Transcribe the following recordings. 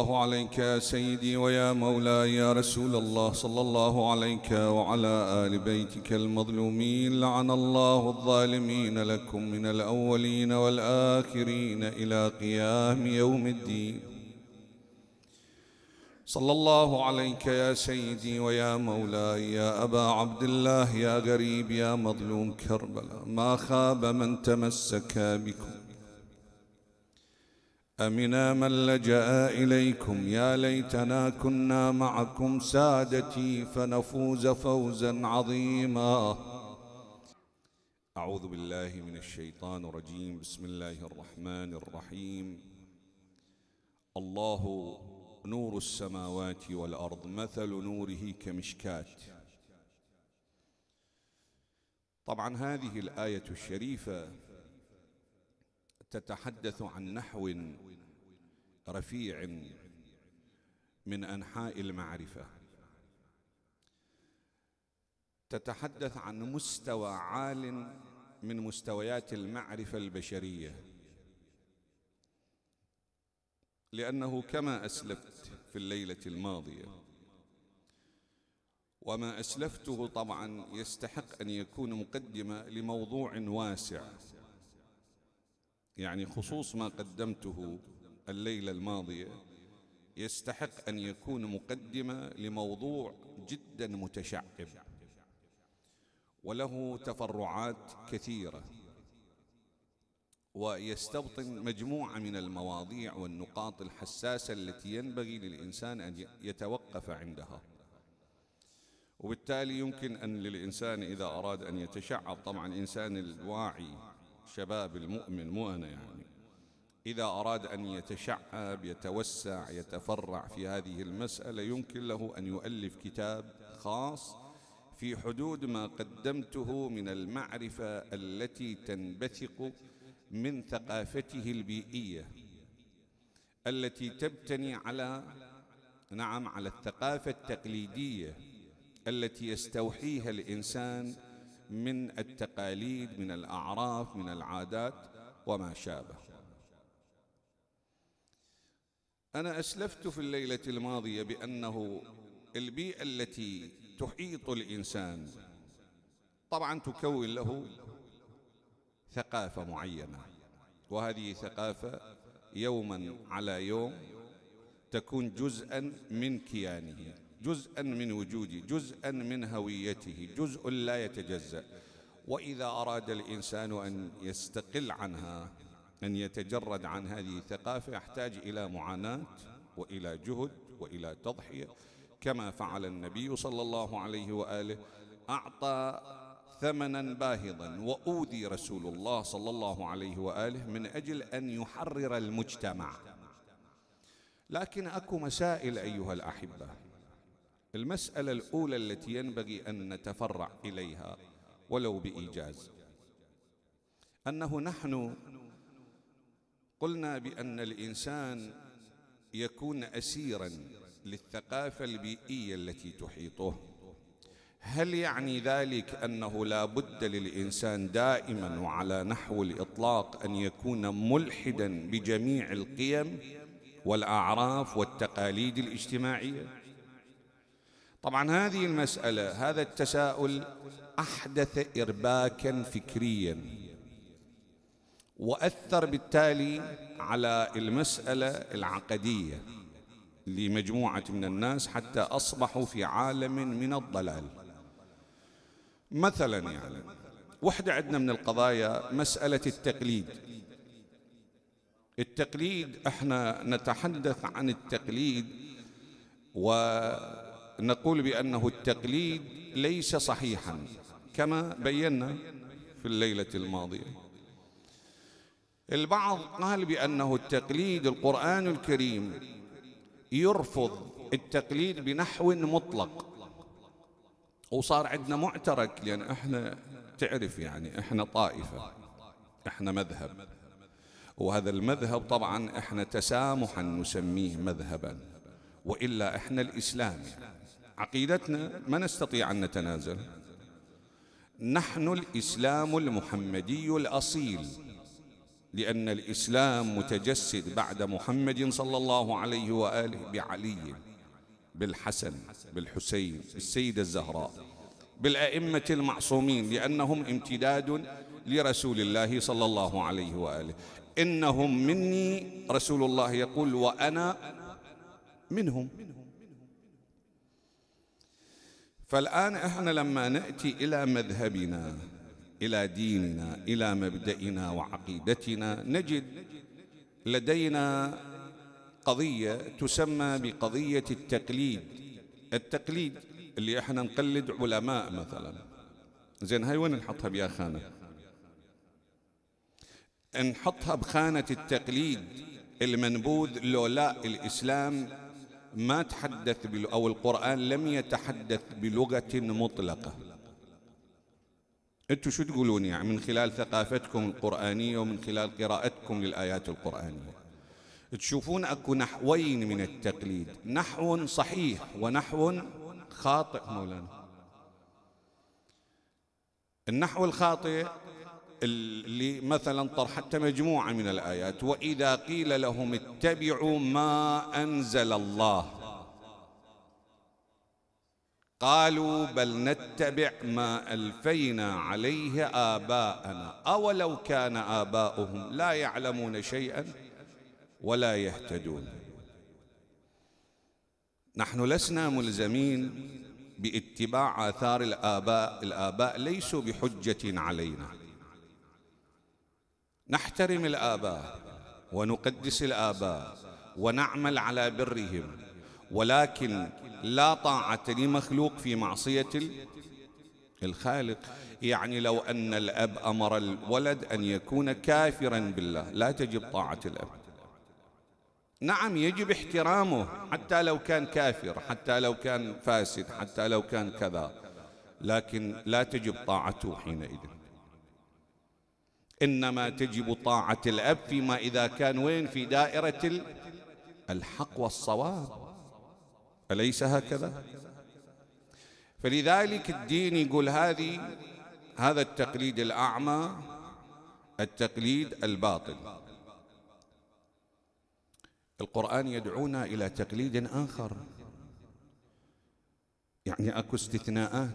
الله عليك يا سيدي ويا مولاي يا رسول الله صلى الله عليك وعلى آل بيتك المظلومين لعن الله الظالمين لكم من الأولين والآخرين إلى قيام يوم الدين. صلى الله عليك يا سيدي ويا مولاي يا أبا عبد الله يا غريب يا مظلوم كربلاء ما خاب من تمسك بكم أمنا من لجأ إليكم يا ليتنا كنا معكم سادتي فنفوز فوزا عظيما. أعوذ بالله من الشيطان الرجيم. بسم الله الرحمن الرحيم. الله نور السماوات والأرض مثل نوره كمشكات طبعا هذه الآية الشريفة تتحدث عن نحو رفيع من أنحاء المعرفة. تتحدث عن مستوى عال من مستويات المعرفة البشرية. لأنه كما أسلفت في الليلة الماضية. وما أسلفته طبعا يستحق أن يكون مقدمة لموضوع واسع. يعني خصوص ما قدمته الليلة الماضية يستحق أن يكون مقدمة لموضوع جدا متشعب. وله تفرعات كثيرة. ويستبطن مجموعة من المواضيع والنقاط الحساسة التي ينبغي للإنسان أن يتوقف عندها. وبالتالي يمكن أن للإنسان إذا أراد أن يتشعب طبعا إنسان الواعي شباب المؤمن مو أنا يعني إذا أراد أن يتشعب يتوسع يتفرع في هذه المسألة يمكن له أن يؤلف كتاب خاص في حدود ما قدمته من المعرفة التي تنبثق من ثقافته البيئية التي تبتني على نعم على الثقافة التقليدية التي يستوحيها الإنسان من التقاليد من الأعراف من العادات وما شابه. أنا أسلفت في الليلة الماضية بأنه البيئة التي تحيط الإنسان طبعا تكون له ثقافة معينة وهذه ثقافة يوما على يوم تكون جزءا من كيانه جزءا من وجوده جزءا من هويته جزء لا يتجزأ. وإذا أراد الإنسان أن يستقل عنها أن يتجرد عن هذه الثقافة يحتاج إلى معاناة وإلى جهد وإلى تضحية كما فعل النبي صلى الله عليه وآله أعطى ثمنا باهظا وأوذي رسول الله صلى الله عليه وآله من أجل أن يحرر المجتمع. لكن أكو مسائل أيها الأحبة. المسألة الأولى التي ينبغي أن نتفرع إليها ولو بإيجاز أنه نحن قلنا بأن الإنسان يكون أسيرا للثقافة البيئية التي تحيطه. هل يعني ذلك أنه لا بد للإنسان دائما وعلى نحو الإطلاق أن يكون ملحدا بجميع القيم والأعراف والتقاليد الاجتماعية؟ طبعا هذه المسألة هذا التساؤل أحدث إرباكا فكريا. وأثر بالتالي على المسألة العقدية لمجموعة من الناس حتى أصبحوا في عالم من الضلال. مثلا يعني وحدة عندنا من القضايا مسألة التقليد. التقليد إحنا نتحدث عن التقليد و نقول بأنه التقليد ليس صحيحا كما بينا في الليلة الماضية. البعض قال بأنه التقليد القرآن الكريم يرفض التقليد بنحو مطلق. وصار عندنا معترك لأن إحنا تعرف يعني إحنا طائفة إحنا مذهب. وهذا المذهب طبعا إحنا تسامحا نسميه مذهبا وإلا إحنا الإسلام. يعني عقيدتنا ما نستطيع أن نتنازل. نحن الإسلام المحمدي الأصيل. لأن الإسلام متجسد بعد محمد صلى الله عليه وآله بعلي بالحسن بالحسين بالسيدة الزهراء بالأئمة المعصومين لأنهم امتداد لرسول الله صلى الله عليه وآله. إنهم مني رسول الله يقول وأنا منهم. فالآن إحنا لما نأتي إلى مذهبنا إلى ديننا إلى مبدئنا وعقيدتنا. نجد لدينا قضية تسمى بقضية التقليد. التقليد اللي إحنا نقلد علماء مثلا. زين هاي وين نحطها بيا خانة؟ نحطها بخانة التقليد المنبوذ لو لا الإسلام ما تحدث أو القرآن لم يتحدث بلغة مطلقة. أنتم شو تقولون يعني؟ من خلال ثقافتكم القرآنية ومن خلال قراءتكم للآيات القرآنية. تشوفون أكو نحوين من التقليد. نحو صحيح ونحو خاطئ مولانا. النحو الخاطئ اللي مثلا طرحت مجموعة من الآيات وإذا قيل لهم اتبعوا ما أنزل الله قالوا بل نتبع ما ألفينا عليه آباءنا. أولو كان آباؤهم لا يعلمون شيئا ولا يهتدون. نحن لسنا ملزمين باتباع آثار الآباء. الآباء ليسوا بحجة علينا. نحترم الآباء ونقدس الآباء ونعمل على برهم. ولكن لا طاعة لمخلوق في معصية الخالق. يعني لو أن الأب أمر الولد أن يكون كافرا بالله لا تجب طاعة الأب. نعم يجب احترامه حتى لو كان كافر حتى لو كان فاسد حتى لو كان كذا لكن لا تجب طاعته حينئذ. إنما تجب طاعة الأب فيما إذا كان وين؟ في دائرة الحق والصواب. أليس هكذا؟ فلذلك الدين يقول هذه هذا التقليد الأعمى التقليد الباطل. القرآن يدعونا إلى تقليد آخر. يعني أكو استثناءات.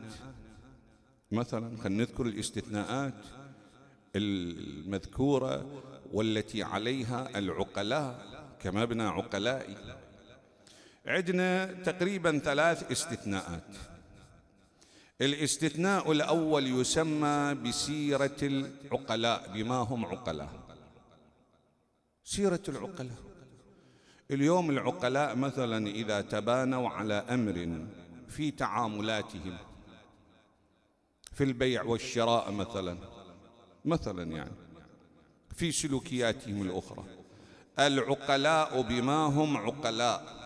مثلا خلينا نذكر الاستثناءات المذكورة والتي عليها العقلاء كمبنى عقلائي عندنا تقريبا ثلاث استثناءات. الاستثناء الأول يسمى بسيرة العقلاء بما هم عقلاء. سيرة العقلاء. اليوم العقلاء مثلا إذا تبانوا على أمر في تعاملاتهم في البيع والشراء مثلا مثلا يعني في سلوكياتهم الأخرى. العقلاء بما هم عقلاء.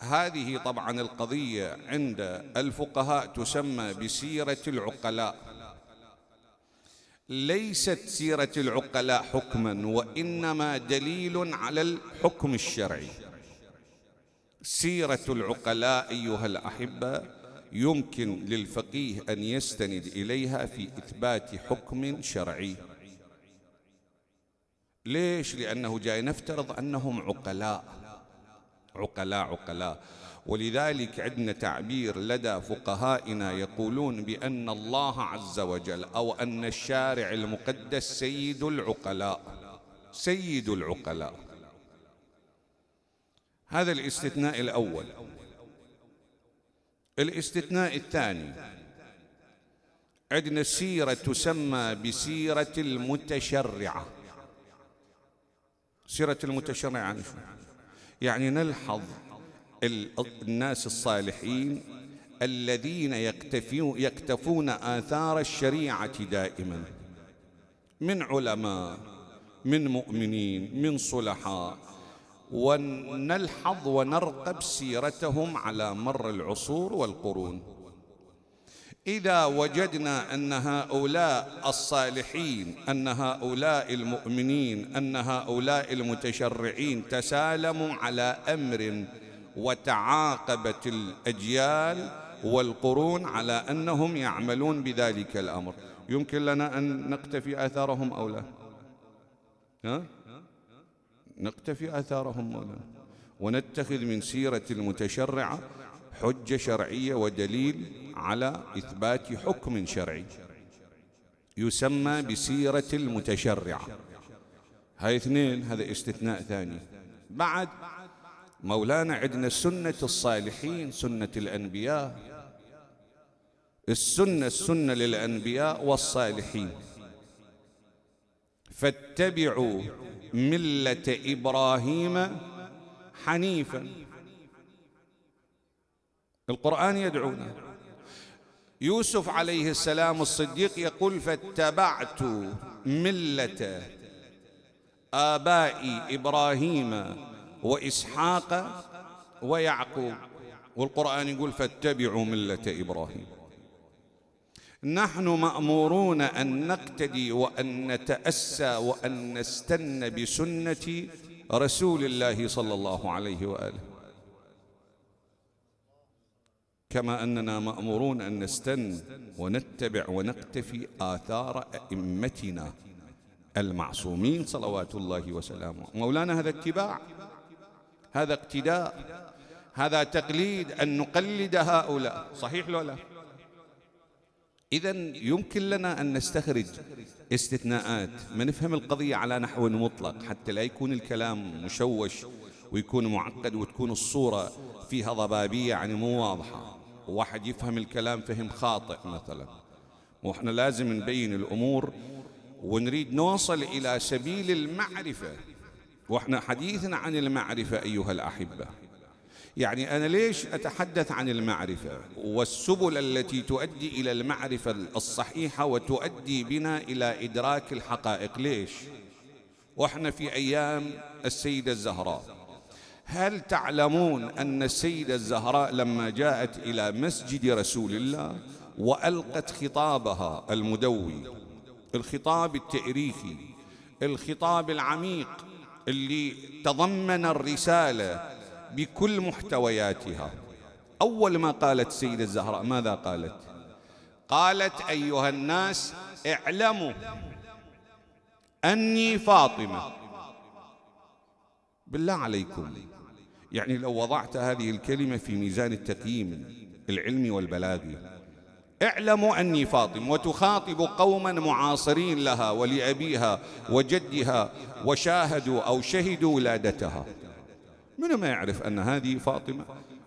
هذه طبعا القضية عند الفقهاء تسمى بسيرة العقلاء. ليست سيرة العقلاء حكما وإنما دليل على الحكم الشرعي. سيرة العقلاء أيها الأحبة يمكن للفقيه أن يستند إليها في إثبات حكم شرعي. ليش؟ لأنه جاي نفترض أنهم عقلاء. عقلاء عقلاء. ولذلك عندنا تعبير لدى فقهائنا يقولون بأن الله عز وجل أو أن الشارع المقدس سيد العقلاء سيد العقلاء. هذا الاستثناء الأول. الاستثناء الثاني. عندنا سيرة تسمى بسيرة المتشرعة. سيرة المتشرعة؟ يعني نلحظ الناس الصالحين الذين يكتفون آثار الشريعة دائما. من علماء من مؤمنين من صلحاء. ونلحظ ونرقب سيرتهم على مر العصور والقرون. إذا وجدنا أن هؤلاء الصالحين أن هؤلاء المؤمنين أن هؤلاء المتشرعين تسالموا على أمر وتعاقبت الأجيال والقرون على أنهم يعملون بذلك الأمر. يمكن لنا أن نقتفي آثارهم أو لا؟ ها؟ نقتفي آثارهم مولانا ونتخذ من سيرة المتشرعة حجة شرعية ودليل على إثبات حكم شرعي يسمى بسيرة المتشرعة. هاي اثنين هذا استثناء ثاني. بعد مولانا عندنا سنة الصالحين سنة الأنبياء. السنة السنة للأنبياء والصالحين. فاتبعوا ملة إبراهيم حنيفا. القرآن يدعونا. يوسف عليه السلام الصديق يقول فاتبعت ملة آبائي إبراهيم وإسحاق ويعقوب. والقرآن يقول فاتبعوا ملة إبراهيم. نحن مأمورون أن نقتدي وأن نتأسى وأن نستن بسنة رسول الله صلى الله عليه وآله. كما أننا مأمورون أن نستن ونتبع ونقتفي آثار أئمتنا المعصومين صلوات الله وسلامه. مولانا هذا اتباع هذا اقتداء هذا تقليد أن نقلد هؤلاء. صحيح لو لا؟ إذا يمكن لنا أن نستخرج استثناءات ما نفهم القضية على نحو مطلق حتى لا يكون الكلام مشوش ويكون معقد وتكون الصورة فيها ضبابية يعني مو واضحة. وواحد يفهم الكلام فهم خاطئ مثلا. وإحنا لازم نبين الأمور ونريد نوصل إلى سبيل المعرفة. وإحنا حديثنا عن المعرفة أيها الأحبة. يعني أنا ليش أتحدث عن المعرفة؟ والسبل التي تؤدي إلى المعرفة الصحيحة وتؤدي بنا إلى إدراك الحقائق. ليش؟ وإحنا في أيام السيدة الزهراء. هل تعلمون أن السيدة الزهراء لما جاءت إلى مسجد رسول الله وألقت خطابها المدوي؟ الخطاب التأريخي الخطاب العميق اللي تضمن الرسالة بكل محتوياتها. أول ما قالت السيدة الزهراء ماذا قالت؟ قالت أيها الناس اعلموا أني فاطمة. بالله عليكم. يعني لو وضعت هذه الكلمة في ميزان التقييم العلمي والبلاغي اعلموا أني فاطمة وتخاطب قوما معاصرين لها ولأبيها وجدها وشاهدوا أو شهدوا ولادتها. من ما يعرف أن هذه فاطمة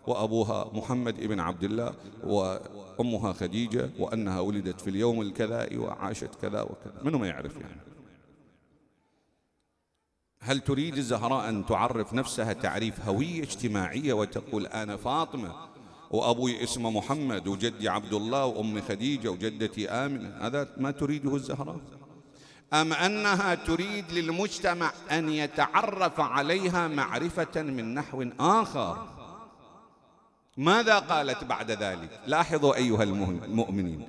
وأبوها محمد ابن عبد الله وأمها خديجة وأنها ولدت في اليوم الكذا وعاشت كذا وكذا؟ من ما يعرف يعني؟ هل تريد الزهراء أن تعرف نفسها تعريف هوية اجتماعية وتقول أنا فاطمة وأبوي اسمه محمد وجدي عبد الله وأمي خديجة وجدتي آمنة؟ هذا ما تريده الزهراء. أم أنها تريد للمجتمع أن يتعرف عليها معرفة من نحو آخر؟ ماذا قالت بعد ذلك؟ لاحظوا أيها المؤمنين.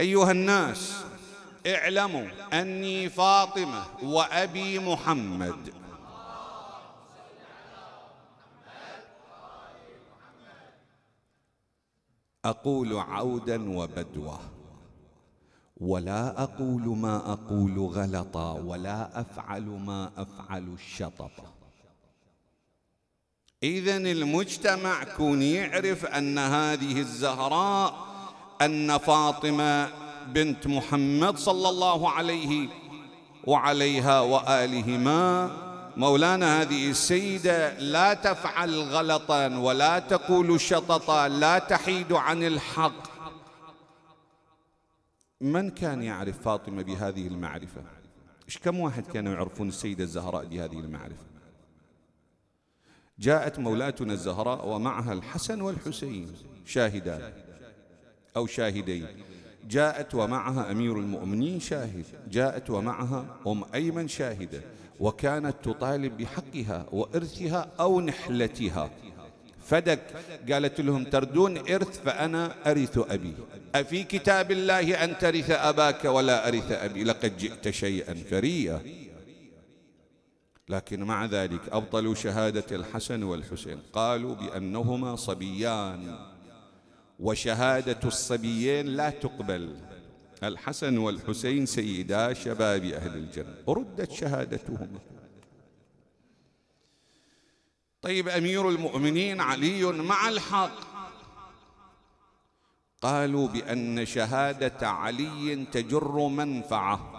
أيها الناس اعلموا أني فاطمة وأبي محمد. أقول عودا وبدوة ولا أقول ما أقول غلطا ولا أفعل ما أفعل الشططا اذا المجتمع كون يعرف أن هذه الزهراء أن فاطمة بنت محمد صلى الله عليه وعليها وآلهما. مولانا هذه السيدة لا تفعل غلطا ولا تقول شططا لا تحيد عن الحق. من كان يعرف فاطمة بهذه المعرفة؟ إيش كم واحد كانوا يعرفون السيدة الزهراء بهذه المعرفة؟ جاءت مولاتنا الزهراء ومعها الحسن والحسين شاهدان أو شاهدين. جاءت ومعها أمير المؤمنين شاهد جاءت ومعها أم أيمن شاهدة وكانت تطالب بحقها وإرثها أو نحلتها. فدك قالت لهم تردون إرث فأنا أرث أبي. أفي كتاب الله أن ترث أباك ولا أرث أبي؟ لقد جئت شيئا فريا لكن مع ذلك أبطلوا شهادة الحسن والحسين. قالوا بأنهما صبيان. وشهادة الصبيين لا تقبل. الحسن والحسين سيدا شباب أهل الجنة. ردت شهادتهما طيب أمير المؤمنين علي مع الحق. قالوا بأن شهادة علي تجر منفعة.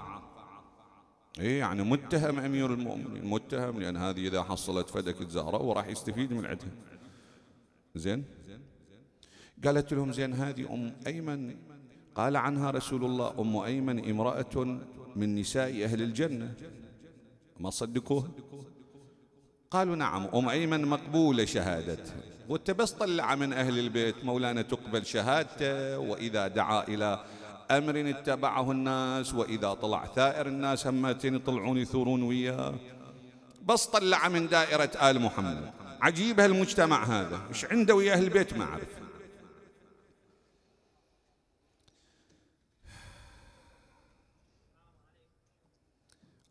إيه يعني متهم أمير المؤمنين؟ متهم لأن هذه إذا حصلت فدك الزهراء وراح يستفيد من عندها. زين؟ قالت لهم زين هذه أم أيمن؟ قال عنها رسول الله أم أيمن امرأة من نساء أهل الجنة. ما صدقوها قالوا نعم أم أيمن مقبولة شهادتها وانت بس طلع من أهل البيت مولانا تقبل شهادته وإذا دعا إلى أمر اتبعه الناس وإذا طلع ثائر الناس همتين يطلعون يثورون وياه. بس طلع من دائرة آل محمد. عجيب هالمجتمع هذا. إيش عنده ويا أهل البيت ما أعرف.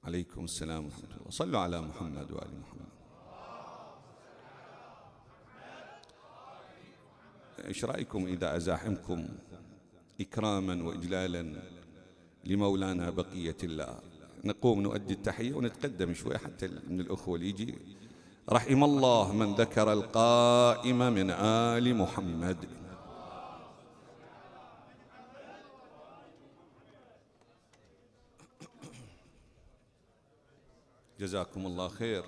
عليكم السلام ورحمة الله. صلوا على محمد وآل محمد. إيش رأيكم إذا أزاحمكم إكراما وإجلالا لمولانا بقية الله؟ نقوم نؤدي التحية ونتقدم شوي حتى من الأخوة اللي يجي. رحم الله من ذكر القائم من آل محمد. جزاكم الله خير.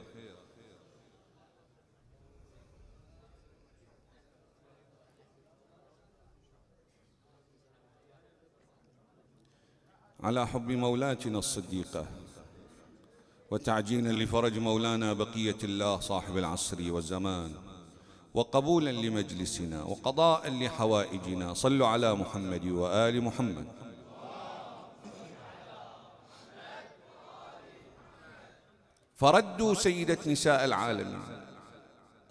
على حب مولاتنا الصديقة وتعجينا لفرج مولانا بقية الله صاحب العصر والزمان وقبولا لمجلسنا وقضاء لحوائجنا صلوا على محمد وآل محمد. فردوا سيدة نساء العالمين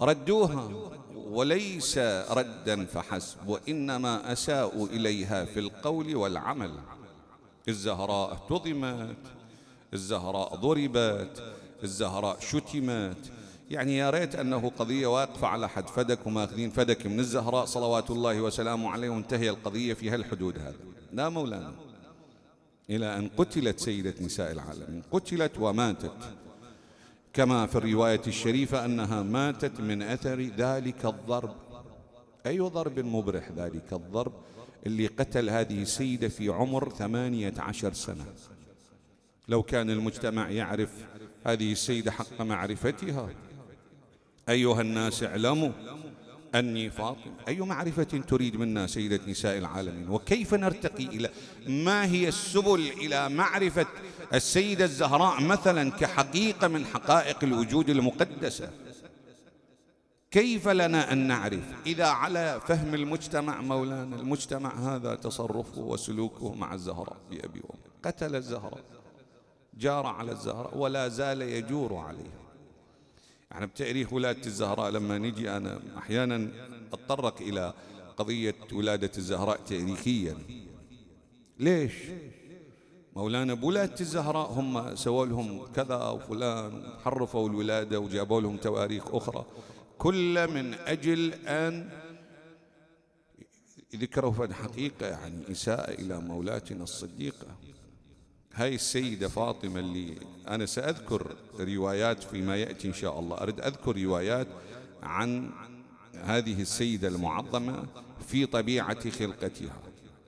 ردوها وليس ردا فحسب وإنما أساءوا إليها في القول والعمل. الزهراء اهتضمت الزهراء ضربت الزهراء شتمت. يعني يا ريت أنه قضية واقفة على حد فدك وماخذين فدك من الزهراء صلوات الله وسلامه عليه وانتهي القضية في هالحدود هذا لا مولانا. إلى أن قتلت سيدة نساء العالمين قتلت وماتت. كما في الرواية الشريفة أنها ماتت من أثر ذلك الضرب. أي ضرب مبرح ذلك الضرب اللي قتل هذه السيدة في عمر ثمانية عشر سنة. لو كان المجتمع يعرف هذه السيدة حق معرفتها. أيها الناس اعلموا أني فاطمة. أي معرفة تريد منا سيدة نساء العالمين؟ وكيف نرتقي إلى ما هي السبل إلى معرفة السيدة الزهراء مثلا كحقيقة من حقائق الوجود المقدسة؟ كيف لنا أن نعرف؟ إذا على فهم المجتمع مولانا المجتمع هذا تصرفه وسلوكه مع الزهراء بأبي وأم قتل الزهراء جار على الزهراء ولا زال يجور عليها يعني بتأريخ ولادة الزهراء لما نجي أنا أحيانا أتطرق إلى قضية ولادة الزهراء تاريخيا. ليش؟ مولانا بولادة الزهراء هم سووا لهم كذا وفلان حرفوا الولادة وجابوا لهم تواريخ أخرى. كل من أجل أن ذكروا في حقيقة يعني إساءة إلى مولاتنا الصديقة. هاي السيدة فاطمة اللي أنا سأذكر روايات فيما يأتي إن شاء الله. أريد أذكر روايات عن هذه السيدة المعظمة في طبيعة خلقتها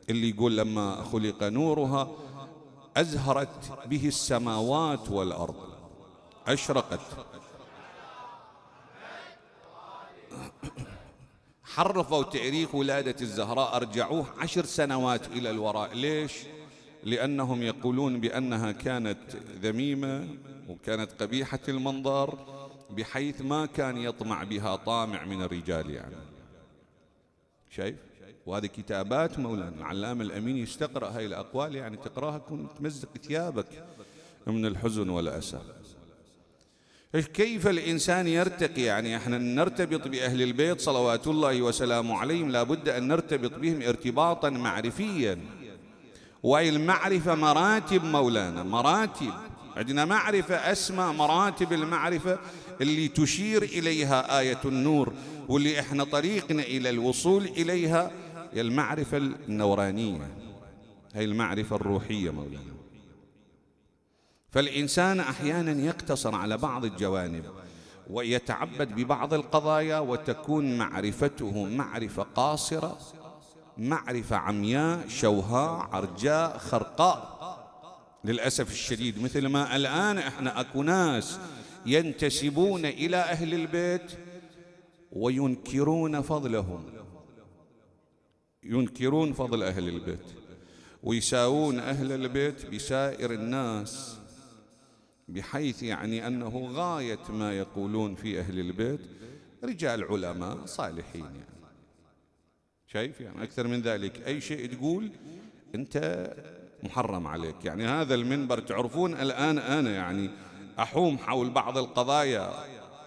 اللي يقول لما خلق نورها أزهرت به السماوات والأرض. أشرقت. حرفوا تاريخ ولادة الزهراء أرجعوه عشر سنوات إلى الوراء. ليش؟ لأنهم يقولون بأنها كانت ذميمة وكانت قبيحة المنظر بحيث ما كان يطمع بها طامع من الرجال يعني. شايف؟ وهذه كتابات مولانا العلامة الأمين يستقرأ هاي الأقوال يعني تقراها تكون تمزق ثيابك من الحزن والأسى. كيف الإنسان يرتقي يعني؟ إحنا نرتبط بأهل البيت صلوات الله وسلامه عليهم لابد أن نرتبط بهم ارتباطا معرفيا. وهي المعرفة مراتب مولانا مراتب. عندنا معرفة أسمى مراتب المعرفة اللي تشير إليها آية النور واللي إحنا طريقنا إلى الوصول إليها هي المعرفة النورانية. هي المعرفة الروحية مولانا. فالإنسان أحيانا يقتصر على بعض الجوانب ويتعبد ببعض القضايا وتكون معرفته معرفة قاصرة. معرفة عمياء شوهاء عرجاء خرقاء. للأسف الشديد مثل ما الآن إحنا أكو ناس ينتسبون إلى أهل البيت وينكرون فضلهم. ينكرون فضل أهل البيت. ويساوون أهل البيت بسائر الناس بحيث يعني أنه غاية ما يقولون في أهل البيت رجال علماء صالحين يعني. شايف؟ يعني أكثر من ذلك. أي شيء تقول أنت محرم عليك. يعني هذا المنبر تعرفون الآن أنا يعني أحوم حول بعض القضايا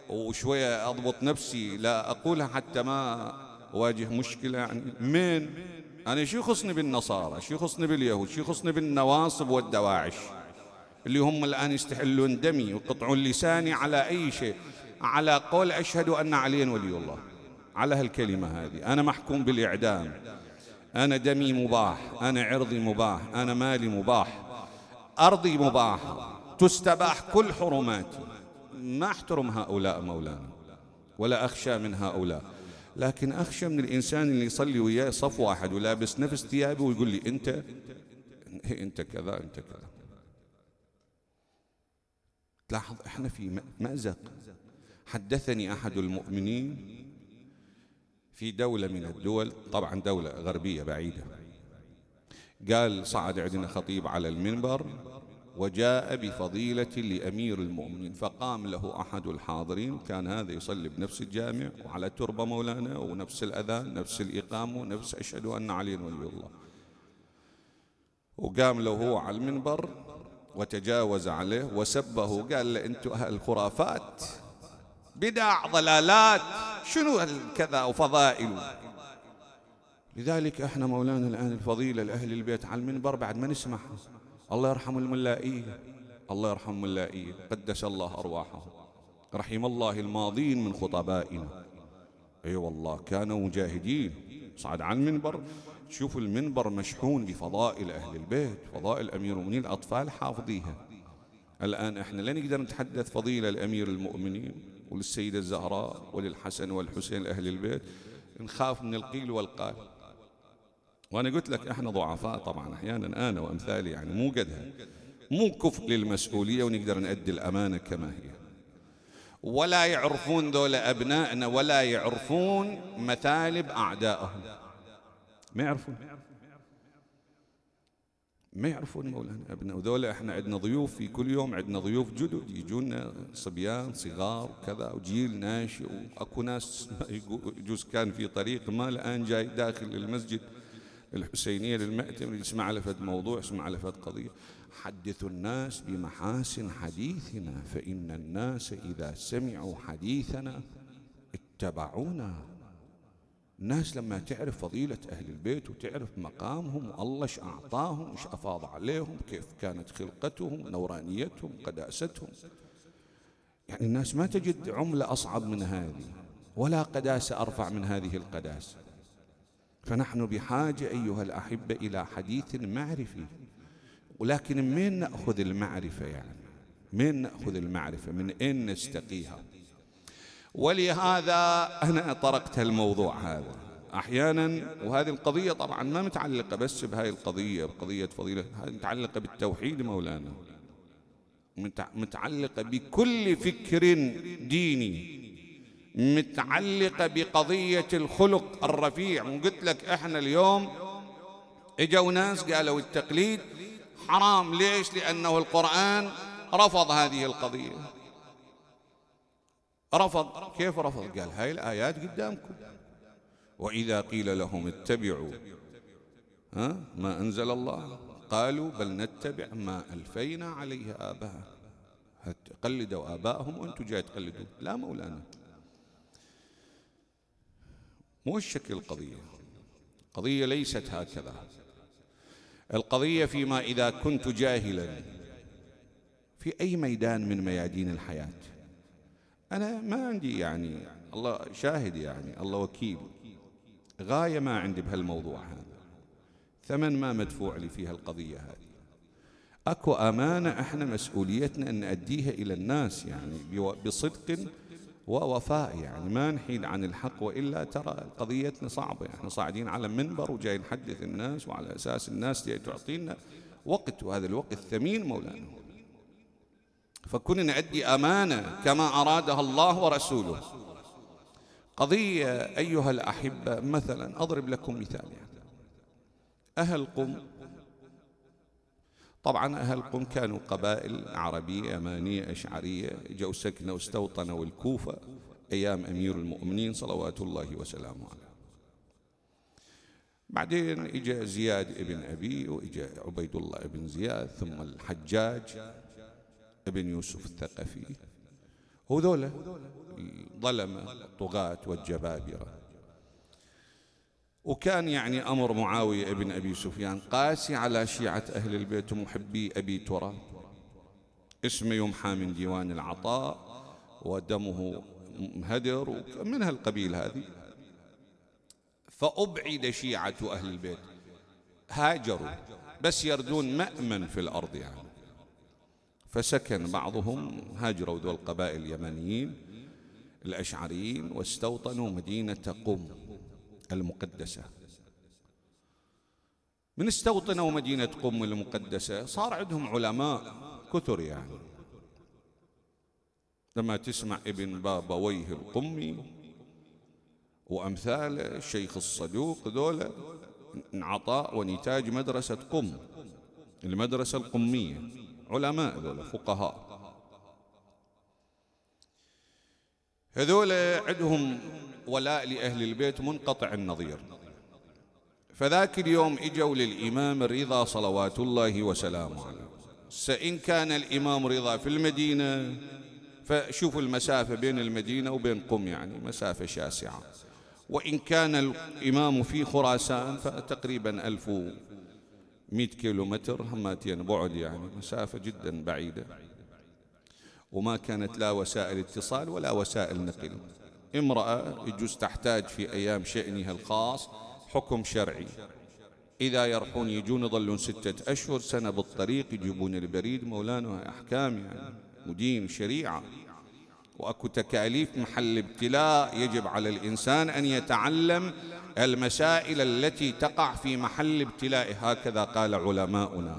وشوية أضبط نفسي لا أقولها حتى ما أواجه مشكلة. يعني من؟ أنا شو يخصني بالنصارى؟ شو يخصني باليهود؟ شو يخصني بالنواصب والدواعش؟ اللي هم الآن يستحلون دمي ويقطعون لساني على أي شيء. على قول أشهد أن عليا ولي الله. على هالكلمة هذه. أنا محكوم بالإعدام. أنا دمي مباح. أنا عرضي مباح. أنا مالي مباح. أرضي مباحة تستباح كل حرماتي. ما أحترم هؤلاء مولانا ولا أخشى من هؤلاء. لكن أخشى من الإنسان اللي يصلي وياه صف واحد ولابس نفس ثيابه ويقول لي أنت أنت كذا أنت كذا. تلاحظ إحنا في مأزق. حدثني أحد المؤمنين في دولة من الدول طبعا دولة غربية بعيدة. قال صعد عندنا خطيب على المنبر وجاء بفضيلة لأمير المؤمنين فقام له أحد الحاضرين كان هذا يصلي بنفس الجامع وعلى تربة مولانا ونفس الأذان نفس الإقامة ونفس أشهد أن علي ولي الله. وقام له هو على المنبر وتجاوز عليه وسبه قال له أنتم أهل خرافات بدع ضلالات شنو كذا وفضائل لذلك إحنا مولانا الآن الفضيلة لأهل البيت على المنبر بعد ما نسمعها الله يرحم الملائية الله يرحم الملائية قدس الله أرواحهم. رحم الله الماضين من خطبائنا. أي أيوة والله كانوا مجاهدين. صعد على المنبر. تشوف المنبر مشحون بفضائل أهل البيت فضائل أمير المؤمنين الأطفال حافظيها. الآن إحنا لا نقدر نتحدث فضيلة لأمير المؤمنين. وللسيدة الزهراء وللحسن والحسين لأهل البيت نخاف من القيل والقال. وأنا قلت لك إحنا ضعفاء طبعا أحيانا أنا وأمثالي يعني مو قدها. مو كفء للمسؤولية ونقدر نأدي الأمانة كما هي. ولا يعرفون ذول أبنائنا ولا يعرفون مثالب أعدائهم. ما يعرفون. ما يعرفون مولانا أبناء. وذولا إحنا عندنا ضيوف في كل يوم عندنا ضيوف جدد يجونا صبيان صغار وكذا وجيل ناشئ وأكو ناس يجوز كان في طريق ما الآن جاي داخل المسجد الحسينية للمأتم يسمع لفت موضوع يسمع لفت قضية. حدثوا الناس بمحاسن حديثنا فإن الناس إذا سمعوا حديثنا اتبعونا. الناس لما تعرف فضيلة أهل البيت وتعرف مقامهم والله إيش أعطاهم إيش أفاض عليهم كيف كانت خلقتهم نورانيتهم قداستهم. يعني الناس ما تجد عملة أصعب من هذه ولا قداسة أرفع من هذه القداسة. فنحن بحاجة أيها الأحبة إلى حديث معرفي. ولكن من نأخذ المعرفة يعني؟ من نأخذ المعرفة؟ من أين نستقيها؟ ولهذا أنا طرقت الموضوع هذا. أحيانا وهذه القضية طبعا ما متعلقة بس بهاي القضية بقضية فضيلة متعلقة بالتوحيد مولانا. متعلقة بكل فكر ديني. متعلقة بقضية الخلق الرفيع. قلت لك إحنا اليوم إجوا ناس قالوا التقليد حرام. ليش؟ لأنه القرآن رفض هذه القضية. رفض. كيف رفض؟ قال هاي الآيات قدامكم. وإذا قيل لهم اتبعوا ها ما أنزل الله قالوا بل نتبع ما ألفينا عليه آباء قلدوا آباءهم وأنتم جاي تقلدون لا مولانا. مو الشكل القضية. القضية ليست هكذا. القضية فيما إذا كنت جاهلا. في أي ميدان من ميادين الحياة؟ أنا ما عندي يعني الله شاهد يعني الله وكيل. غاية ما عندي بهالموضوع هذا. ثمن ما مدفوع لي فيها القضية هذه. أكو أمانة إحنا مسؤوليتنا إن ناديها إلى الناس يعني بصدق ووفاء يعني. ما نحيد عن الحق وإلا ترى قضيتنا إحنا يعني. صاعدين على منبر وجاي نحدث الناس وعلى أساس الناس تعطينا وقت وهذا الوقت ثمين مولانا. فكنا نأدي أمانة كما أرادها الله ورسوله. قضية أيها الأحبة مثلا أضرب لكم مثال يعني. أهل قم طبعا أهل قم كانوا قبائل عربية يمانية أشعرية جو سكنوا واستوطنوا الكوفة أيام أمير المؤمنين صلوات الله وسلامه عليه. بعدين اجى زياد ابن أبي واجى عبيد الله ابن زياد ثم الحجاج. ابن يوسف الثقفي. هذولا الظلمة الطغاة والجبابرة. وكان يعني أمر معاوية ابن أبي سفيان قاسي على شيعة أهل البيت ومحبي أبي ترى. اسمه يمحى من ديوان العطاء ودمه مهدر من هالقبيل هذه. فأبعد شيعة أهل البيت. هاجروا بس يردون مأمن في الأرض يعني. فسكن بعضهم هاجروا ذو القبائل اليمنيين الأشعريين واستوطنوا مدينة قم المقدسة. من استوطنوا مدينة قم المقدسة صار عندهم علماء كثر يعني. لما تسمع ابن بابويه القمي وأمثاله الشيخ الصدوق ذولا عطاء ونتاج مدرسة قم المدرسة القمية. علماء ذولا فقهاء. هذول عندهم ولاء لأهل البيت منقطع النظير. فذاك اليوم إجوا للإمام الرضا صلوات الله وسلامه عليه. سإن كان الإمام رضا في المدينة فشوفوا المسافة بين المدينة وبين قم يعني مسافة شاسعة. وإن كان الإمام في خراسان فتقريبا ألف مئة كيلو متر هماتين بعد يعني مسافة جدا بعيدة. وما كانت لا وسائل اتصال ولا وسائل نقل. امرأة يجوز تحتاج في أيام شأنها الخاص حكم شرعي. إذا يرحون يجون يظلون ستة أشهر سنة بالطريق يجيبون البريد مولانا أحكام يعني ودين شريعة. وأكو تكاليف محل ابتلاء يجب على الإنسان أن يتعلم المسائل التي تقع في محل ابتلاء هكذا قال علماؤنا.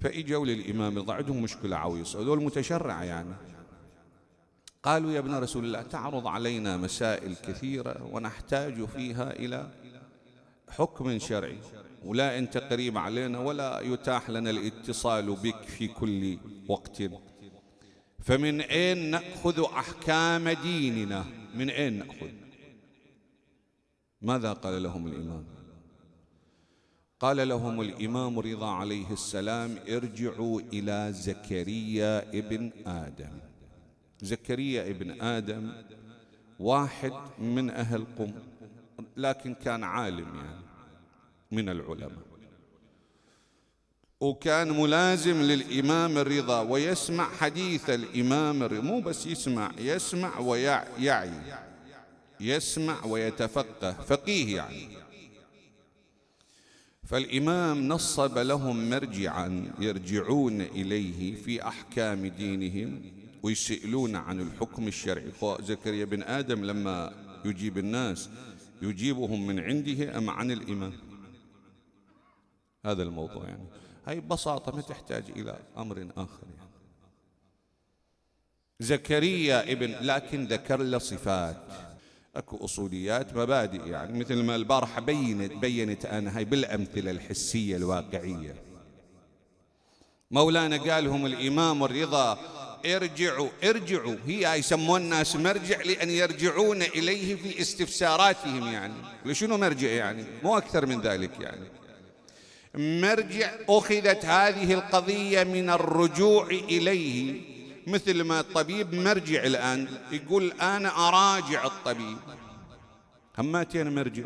فاجوا للامام عندهم مشكلة عويصة. هذول متشرعه يعني. قالوا يا ابن رسول الله تعرض علينا مسائل كثيرة ونحتاج فيها إلى حكم شرعي ولا أنت قريب علينا ولا يتاح لنا الاتصال بك في كل وقت. فمن أين نأخذ أحكام ديننا؟ من أين نأخذ؟ ماذا قال لهم الإمام؟ قال لهم الإمام رضا عليه السلام ارجعوا إلى زكريا ابن آدم. زكريا ابن آدم واحد من أهل قم لكن كان عالم يعني من العلماء. وكان ملازم للإمام الرضا ويسمع حديث الإمام الرضا. مو بس يسمع يسمع ويعي يسمع ويتفقه فقيه يعني. فالإمام نصب لهم مرجعا يرجعون إليه في أحكام دينهم ويسألون عن الحكم الشرعي. زكريا بن آدم لما يجيب الناس يجيبهم من عنده أم عن الإمام؟ هذا الموضوع يعني. هاي ببساطة ما تحتاج إلى أمر آخر يعني. زكريا ابن لكن ذكر له صفات. أكو أصوليات مبادئ يعني مثل ما البارحه بينت بينت أنا هاي بالأمثلة الحسية الواقعية. مولانا قال لهم الإمام الرضا ارجعوا ارجعوا. هي يسمون الناس مرجع لأن يرجعون إليه في استفساراتهم يعني. لشنو مرجع يعني؟ مو أكثر من ذلك يعني. مرجع أخذت هذه القضية من الرجوع إليه مثل ما الطبيب مرجع الآن يقول أنا أراجع الطبيب. هماتين مرجع.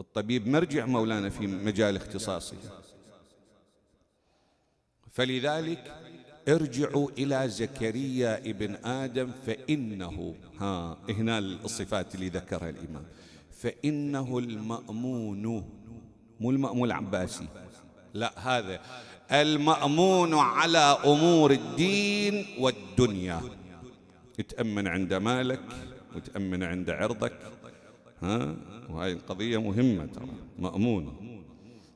الطبيب مرجع مولانا في مجال اختصاصه. فلذلك ارجعوا إلى زكريا ابن آدم فإنه ها هنا الصفات اللي ذكرها الإمام. فإنه المأمون. مو المأمون العباسي. لا هذا المأمون على أمور الدين والدنيا. تأمن عند مالك وتأمن عند عرضك. ها؟ وهذه القضية مهمة ترى مأمون.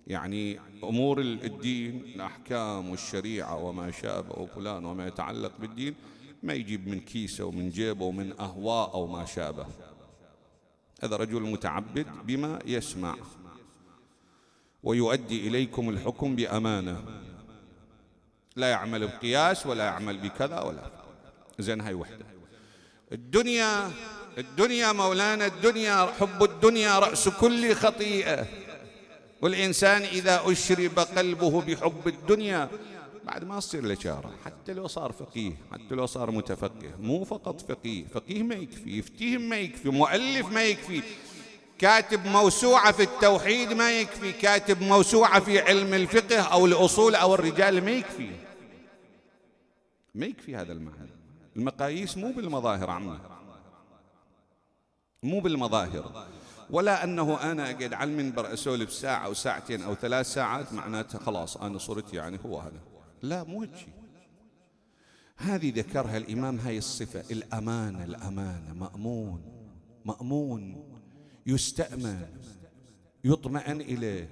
يعني أمور الدين الأحكام والشريعة وما شابه وفلان وما يتعلق بالدين ما يجيب من كيسة ومن جيبة ومن أهواء أو ما شابه. هذا رجل متعبد بما يسمع. ويؤدي إليكم الحكم بأمانة. لا يعمل بقياس ولا يعمل بكذا ولا زين هاي وحدة. الدنيا الدنيا مولانا الدنيا حب الدنيا رأس كل خطيئة. والإنسان إذا أشرب قلبه بحب الدنيا بعد ما تصير لشارة حتى لو صار فقيه حتى لو صار متفقه مو فقط فقيه فقيه ما يكفي يفتهم ما يكفي مؤلف ما يكفي. كاتب موسوعة في التوحيد ما يكفي. كاتب موسوعة في علم الفقه أو الأصول أو الرجال ما يكفي. ما يكفي هذا المعنى المقاييس مو بالمظاهر عمي. مو بالمظاهر. ولا أنه أنا أقعد على المنبر أسولف ساعة أو ساعتين أو ثلاث ساعات معناتها خلاص أنا صرت يعني هو هذا. لا مو هيك. هذه ذكرها الإمام هاي الصفة. الأمانة الأمانة مأمون. مأمون. يستأمن يطمئن إليه.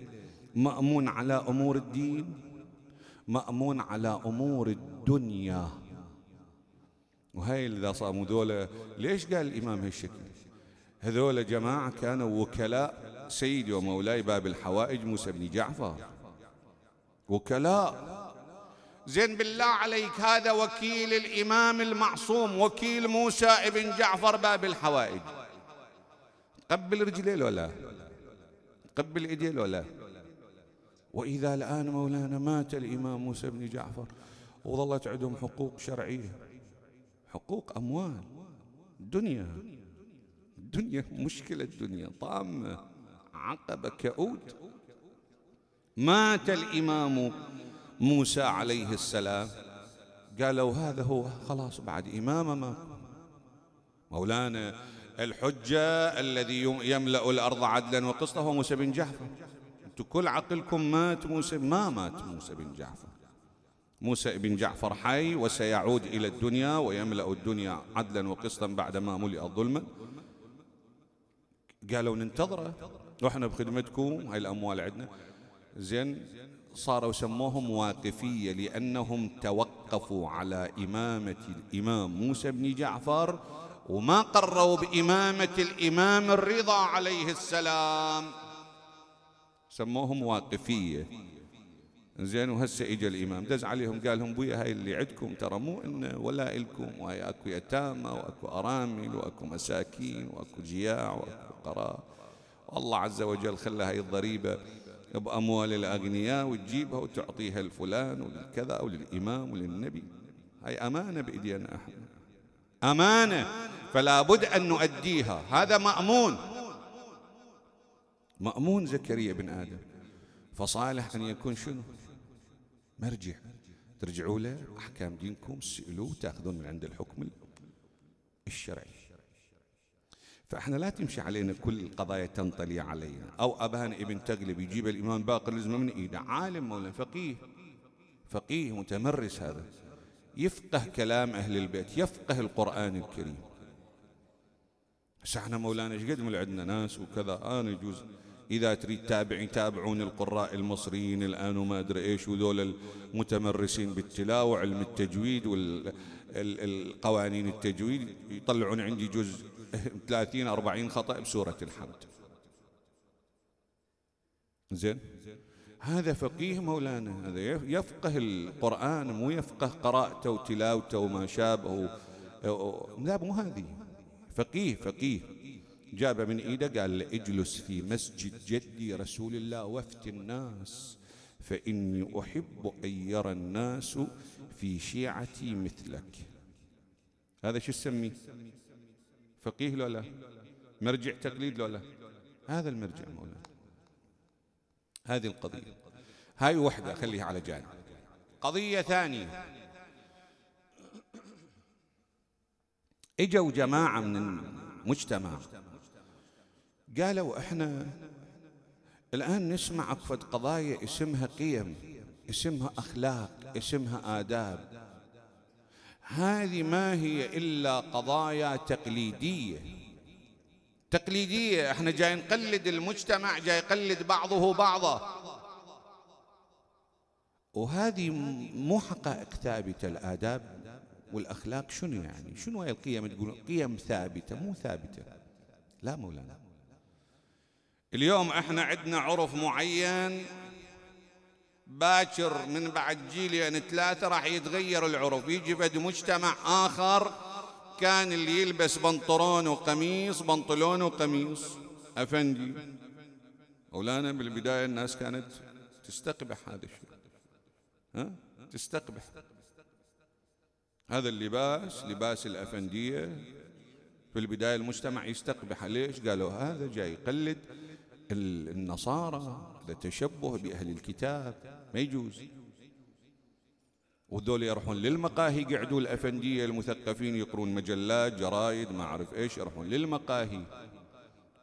مأمون على أمور الدين مأمون على أمور الدنيا. وهي إذا صاموا ذولا ليش قال الإمام هالشكل؟ هذول جماعة كانوا وكلاء سيدي ومولاي باب الحوائج موسى بن جعفر. وكلاء. زين بالله عليك هذا وكيل الإمام المعصوم وكيل موسى ابن جعفر باب الحوائج. قبل رجليه لو لا؟ قبل ايديه لو لا؟ وإذا الآن مولانا مات الإمام موسى بن جعفر وظلت عندهم حقوق شرعية حقوق أموال دنيا دنيا مشكلة الدنيا طامة عقبة كؤود مات الإمام موسى عليه السلام. قالوا هذا هو خلاص بعد إمامه ما مولانا الحجة الذي يملأ الأرض عدلا وقسطا هو موسى بن جعفر. أنتم كل عقلكم مات موسى ما مات موسى بن جعفر. موسى بن جعفر حي وسيعود إلى الدنيا ويملأ الدنيا عدلا وقسطا بعدما ملئت ظلما. قالوا ننتظره. وإحنا بخدمتكم هاي الأموال عندنا. زين صاروا سموهم واقفية لأنهم توقفوا على إمامة الإمام موسى بن جعفر وما قروا بإمامة الإمام الرضا عليه السلام. سموهم واقفية. زين وهسه اجى الإمام. دز عليهم قال لهم بويا هاي اللي عندكم ترى مو إن ولا الكم وهي أكو يتامى وأكو أرامل وأكو مساكين وأكو جياع وأكو قراء والله عز وجل خلى هاي الضريبة بأموال الأغنياء وتجيبها وتعطيها لفلان ولكذا وللإمام وللنبي. هاي أمانة بإيدينا إحنا. أمانة فلا بد أن نؤديها. هذا مأمون. مأمون زكريا بن آدم. فصالح أن يكون شنو؟ مرجع. ترجعوا له أحكام دينكم تسالوه تأخذون من عند الحكم الشرعي. فإحنا لا تمشي علينا كل القضايا تنطلي علينا. أو أبان ابن تغلب يجيب الإمام باقر لازم من إيده. عالم مولانا فقيه. فقيه متمرس هذا. يفقه كلام أهل البيت يفقه القرآن الكريم. بس إحنا مولانا إيش قد من عندنا ناس وكذا؟ أنا يجوز. إذا تريد تابعين تابعون القراء المصريين الآن وما أدري إيش وذول المتمرسين بالتلاوة وعلم التجويد والقوانين التجويد يطلعون عندي جزء 30 40 خطأ بسورة الحمد. زين؟ هذا فقيه مولانا هذا يفقه القرآن مو يفقه قراءته وتلاوته وما شابه لا مو هذه. فقيه فقيه. جاب من إيده قال اجلس في مسجد جدي رسول الله وافت الناس فإني أحب أن يرى الناس في شيعتي مثلك. هذا شو تسميه فقيه لو لا مرجع تقليد لو لا هذا المرجع مولانا. هذه القضية. هاي وحدة خليها على جانب. قضية ثانية. إجوا جماعة من المجتمع. قالوا إحنا الآن نسمع أكفد قضايا اسمها قيم اسمها أخلاق اسمها آداب. هذه ما هي إلا قضايا تقليدية. تقليدية إحنا جاي نقلد المجتمع جاي يقلد بعضه بعضا. وهذه مو حقائق ثابتة الآداب والأخلاق. شنو يعني؟ شنو هي القيم؟ تقول قيم ثابتة مو ثابتة. لا مولانا. اليوم إحنا عندنا عرف معين باكر من بعد جيلين يعني ثلاثة راح يتغير العرف. يجي بد مجتمع آخر كان اللي يلبس بنطلون وقميص بنطلون وقميص. أفندي. مولانا بالبداية الناس كانت تستقبح هذا الشيء. ها؟ تستقبح. هذا اللباس لباس الأفندية. في البداية المجتمع يستقبح. ليش؟ قالوا هذا جاي يقلد النصارى هذا بأهل الكتاب. ما يجوز. وذول يروحون للمقاهي يقعدوا الأفندية المثقفين يقرون مجلات جرايد ما أعرف إيش يروحون للمقاهي.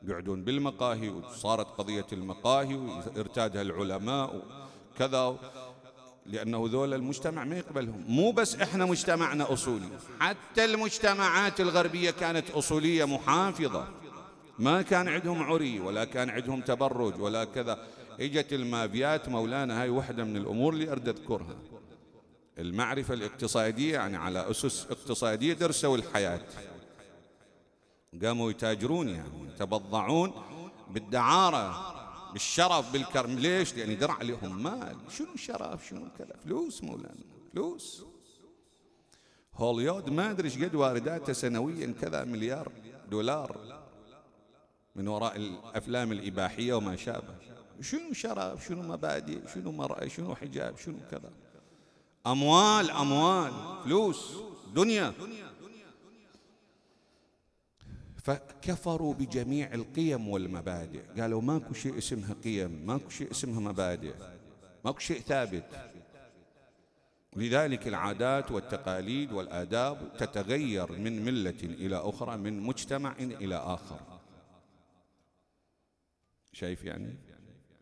يقعدون بالمقاهي وصارت قضية المقاهي وارتادها العلماء وكذا. لأنه ذول المجتمع ما يقبلهم. مو بس إحنا مجتمعنا أصولي حتى المجتمعات الغربية كانت أصولية محافظة. ما كان عندهم عري ولا كان عندهم تبرج ولا كذا. إجت المافيات مولانا هاي واحدة من الأمور اللي أريد أذكرها. المعرفة الاقتصادية يعني على أسس اقتصادية درسوا الحياة. قاموا يتاجرون يعني يتبضعون بالدعارة بالشرف بالكرم. ليش؟ لأن يدر عليهم مال. شنو شرف شنو كذا فلوس مولانا فلوس. هوليود ما أدري إيش قد وارداته سنويا كذا مليار دولار من وراء الأفلام الإباحية وما شابه. شنو شرف؟ شنو مبادئ؟ شنو مرأة؟ شنو حجاب؟ شنو كذا؟ أموال أموال فلوس دنيا. فكفروا بجميع القيم والمبادئ. قالوا ماكو شيء اسمها قيم ماكو شيء اسمها مبادئ ماكو شيء ثابت. لذلك العادات والتقاليد والآداب تتغير من ملة إلى أخرى من مجتمع إلى آخر. شايف يعني؟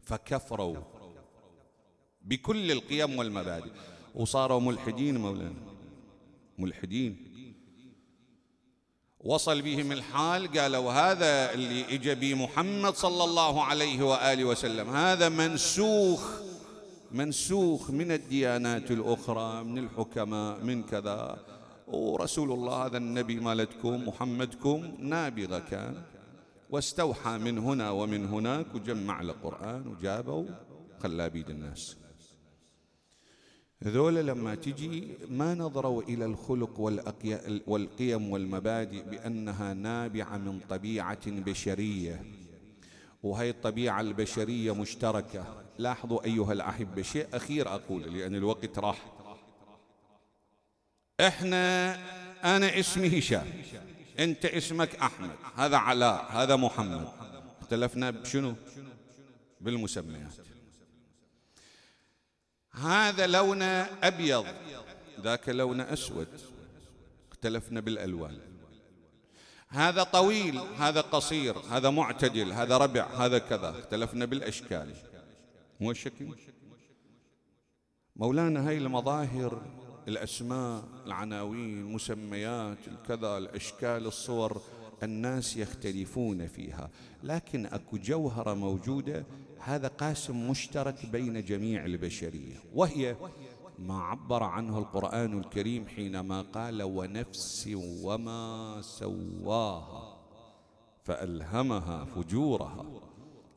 فكفروا بكل القيم والمبادئ. وصاروا ملحدين مولانا ملحدين. وصل بهم الحال قالوا هذا اللي اجى به محمد صلى الله عليه وآله وسلم هذا منسوخ منسوخ من الديانات الأخرى من الحكماء من كذا. ورسول الله هذا النبي مالتكم محمدكم نابغة كان. واستوحى من هنا ومن هناك وجمع القرآن وجابه خلى بيد الناس. ذولا لما تجي ما نظروا إلى الخلق والقيم والمبادئ بأنها نابعة من طبيعة بشرية. وهي الطبيعة البشرية مشتركة. لاحظوا أيها الأحبة شيء أخير أقول لأن الوقت راح. إحنا أنا اسمي هشام. أنت اسمك أحمد. هذا علاء. هذا محمد. اختلفنا بشنو؟ بالمسميات. هذا لونه أبيض. ذاك لونه أسود. اختلفنا بالألوان. هذا طويل هذا قصير هذا معتدل هذا ربع هذا كذا. اختلفنا بالأشكال. مو الشكل؟ مولانا هاي المظاهر الأسماء العناوين مسميات الكذا الأشكال الصور الناس يختلفون فيها. لكن أكو جوهرة موجودة هذا قاسم مشترك بين جميع البشرية وهي ما عبر عنه القرآن الكريم حينما قال ونفس وما سواها فألهمها فجورها.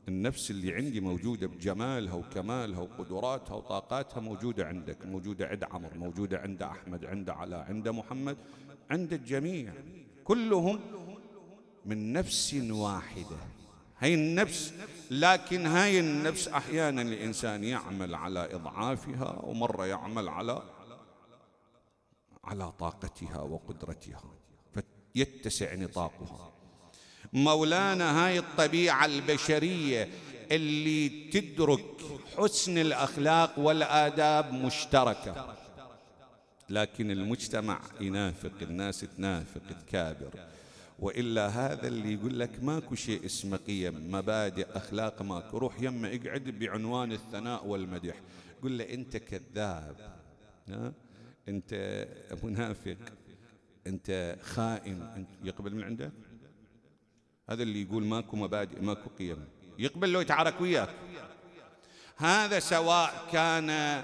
النفس اللي عندي موجودة بجمالها وكمالها وقدراتها وطاقاتها موجودة عندك موجودة عند عمر موجودة عند أحمد عند علاء عند محمد عند الجميع. كلهم من نفس واحدة. هاي النفس لكن هاي النفس أحيانا الإنسان يعمل على إضعافها ومرة يعمل على على طاقتها وقدرتها فيتسع نطاقها. مولانا هاي الطبيعة البشرية اللي تدرك حسن الأخلاق والآداب مشتركة. لكن المجتمع ينافق الناس تنافق تكابر. وإلا هذا اللي يقول لك ماكو شيء اسمه قيم مبادئ أخلاق ماكو. روح يما اقعد بعنوان الثناء والمدح. قل له أنت كذاب. ها؟ أنت منافق. أنت خائن. أنت يقبل من عندك هذا اللي يقول ماكو مبادئ ماكو قيم. يقبل لو يتعارك وياك. هذا سواء كان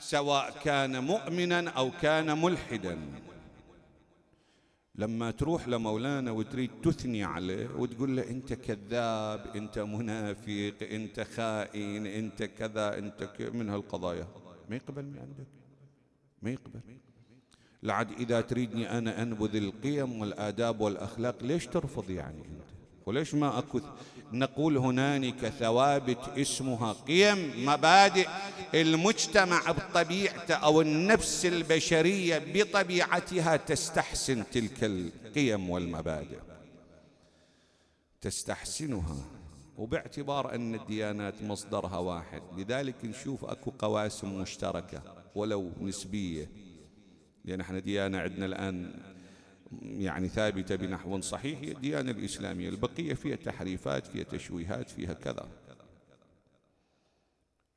سواء كان مؤمنا أو كان ملحدا. لما تروح لمولانا وتريد تثني عليه وتقول له أنت كذاب أنت منافق أنت خائن أنت كذا أنت من هالقضايا؟ ما يقبل من عندك. ما يقبل. لعد إذا تريدني أنا أنبذ القيم والآداب والأخلاق ليش ترفض يعني أنت؟ وليش ما أكو نقول هنالك ثوابت اسمها قيم مبادئ المجتمع بطبيعته أو النفس البشرية بطبيعتها تستحسن تلك القيم والمبادئ. تستحسنها وباعتبار أن الديانات مصدرها واحد لذلك نشوف أكو قواسم مشتركة ولو نسبية. لأن إحنا ديانة عندنا الآن يعني ثابتة بنحو صحيح هي الديانة الإسلامية. البقية فيها تحريفات فيها تشويهات فيها كذا.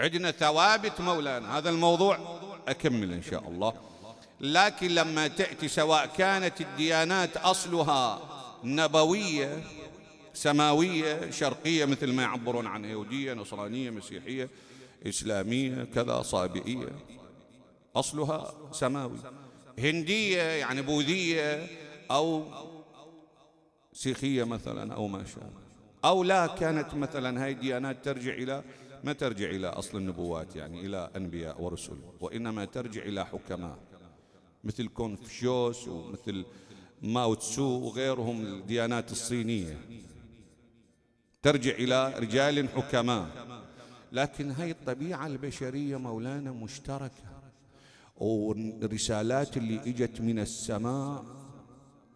عندنا ثوابت مولانا. هذا الموضوع أكمل إن شاء الله. لكن لما تأتي سواء كانت الديانات أصلها نبوية سماوية شرقية مثل ما يعبرون عنها يهودية نصرانية مسيحية إسلامية كذا صابئية أصلها سماوي. هندية يعني بوذية أو سيخية مثلا أو ما شابه أو لا كانت مثلا هاي الديانات ترجع إلى ما ترجع إلى أصل النبوات يعني إلى أنبياء ورسل وإنما ترجع إلى حكماء مثل كونفوشيوس ومثل ماو تسو وغيرهم الديانات الصينية. ترجع إلى رجال حكماء. لكن هاي الطبيعة البشرية مولانا مشتركة. والرسالات اللي إجت من السماء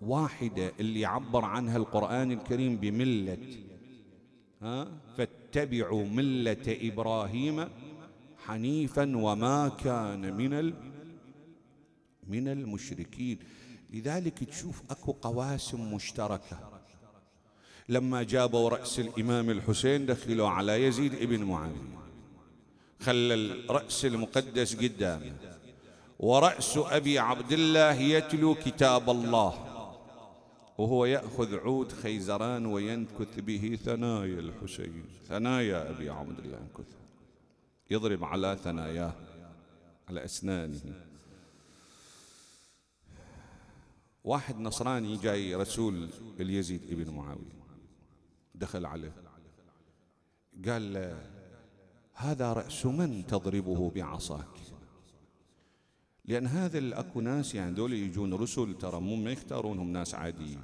واحدة اللي عبر عنها القرآن الكريم بملة ها؟ فاتبعوا ملة إبراهيم حنيفا وما كان من من المشركين. لذلك تشوف أكو قواسم مشتركة. لما جابوا رأس الإمام الحسين دخلوا على يزيد ابن معاوية خلى الرأس المقدس قدامه. ورأس أبي عبد الله يتلو كتاب الله. وهو يأخذ عود خيزران وينكث به ثنايا الحسين. ثنايا أبي عبد الله ينكث يضرب على ثناياه على أسنانه. واحد نصراني جاي رسول اليزيد ابن معاوية. دخل عليه. قال له هذا رأس من تضربه بعصاك؟ لأن هذا الأكو ناس يعني دول يجون رسل ترى مو ما يختارونهم ناس عاديين.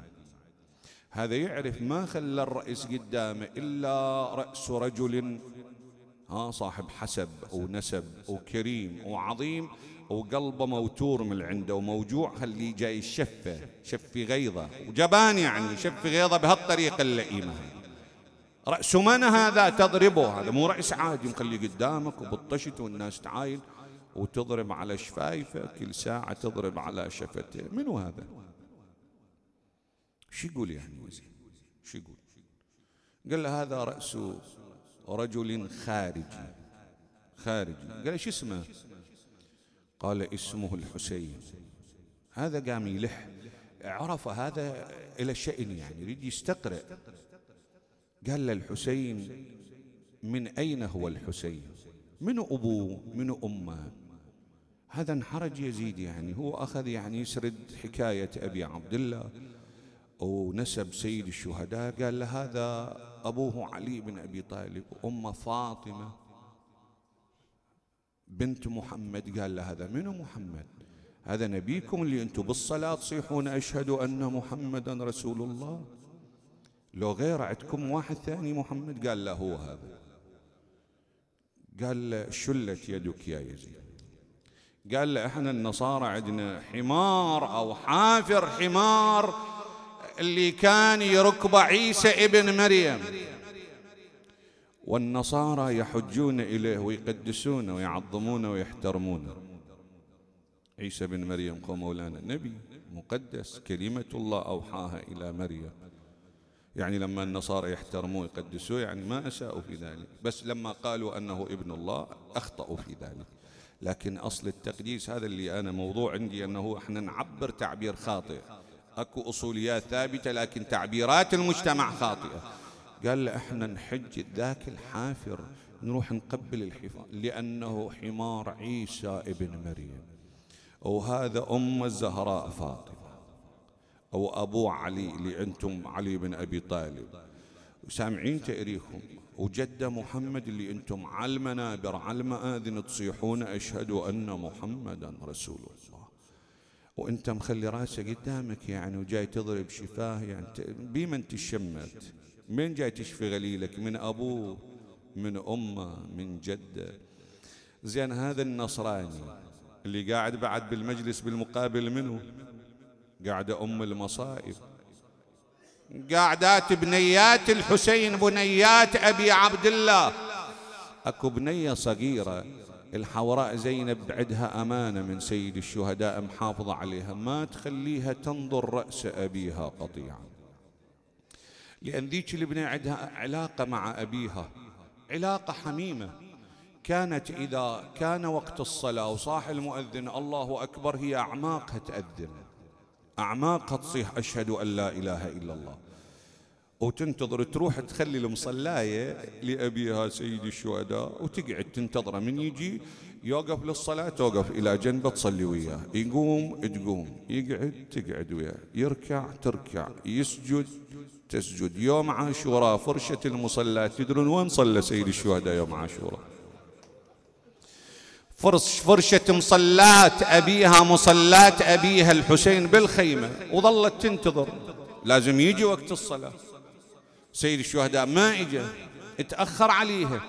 هذا يعرف ما خلى الرئيس قدامه إلا رأس رجل ها صاحب حسب ونسب وكريم وعظيم وقلبه موتور من عنده وموجوع خليه جاي شفه شف غيظه وجبان يعني شف غيظه بهالطريقة اللئيمة. رأس من هذا تضربه هذا مو رئيس عادي مخليه قدامك وبطشت والناس تعاين. وتضرب على شفايفه كل ساعة تضرب على شفته منو هذا؟ شو يقول يعني شو يقول؟ قال له هذا رأس رجل خارجي. خارجي. قال شو اسمه؟ قال اسمه الحسين. هذا قام يلح. عرف هذا إلى شأن يعني يريد يستقرئ. قال له الحسين من أين هو الحسين؟ من أبوه؟ من أمه؟ هذا انحرج يزيد يعني. هو أخذ يعني يسرد حكاية أبي عبد الله ونسب سيد الشهداء. قال له هذا أبوه علي بن أبي طالب أمه فاطمة بنت محمد. قال له هذا منو محمد؟ هذا نبيكم اللي أنتم بالصلاة تصيحون أشهد أن محمدا رسول الله. لو غير عندكم واحد ثاني محمد؟ قال له هو هذا. قال شلت يدك يا يزيد. قال له إحنا النصارى عندنا حمار أو حافر حمار اللي كان يركب عيسى ابن مريم. والنصارى يحجون إليه ويقدسونه ويعظمونه ويحترمونه. عيسى بن مريم قو مولانا نبي مقدس كلمة الله أوحاها إلى مريم. يعني لما النصارى يحترموه يقدسوه يعني ما أساءوا في ذلك. بس لما قالوا أنه ابن الله أخطأوا في ذلك. لكن أصل التقديس هذا اللي أنا موضوع عندي أنه إحنا نعبر تعبير خاطئ. أكو أصوليات ثابتة لكن تعبيرات المجتمع خاطئة. قال له إحنا نحج ذاك الحافر نروح نقبل الحفاظ لأنه حمار عيسى ابن مريم. وهذا أم الزهراء فاطمة. أو أبو علي اللي أنتم علي بن أبي طالب. سامعين تأريخهم؟ وجد محمد اللي أنتم على المنابر على المآذن تصيحون أشهد أن محمدا رسول الله. وانت مخلي راسك قدامك يعني وجاي تضرب شفاه يعني بمن تشمت من جاي تشفي غليلك؟ من ابوه من أمة من جدة. زين هذا النصراني اللي قاعد بعد بالمجلس بالمقابل منه قاعدة أم المصائب. قاعدات بنيات الحسين بنيات أبي عبد الله. أكو بنية صغيرة الحوراء زينب عندها أمانة من سيد الشهداء محافظة عليها. ما تخليها تنظر رأس أبيها قطيعا. لأن ذيك البنية عندها علاقة مع أبيها علاقة حميمة. كانت إذا كان وقت الصلاة وصاح المؤذن الله أكبر هي أعماقها تأذن. أعماقها تصيح أشهد أن لا إله إلا الله. وتنتظر تروح تخلي المصلاية لأبيها سيد الشهداء وتقعد تنتظره من يجي يوقف للصلاة توقف إلى جنبه تصلي وياه. يقوم تقوم. يقعد تقعد وياه. يركع تركع. يسجد تسجد. يوم عاشوراء فرشة المصلاة تدرون وين صلى سيد الشهداء يوم عاشوراء؟ فرش فرشة مصلاة أبيها مصلاة أبيها الحسين بالخيمة. وظلت تنتظر. لازم يجي وقت الصلاة. سيد الشهداء ما اجى اتأخر عليها.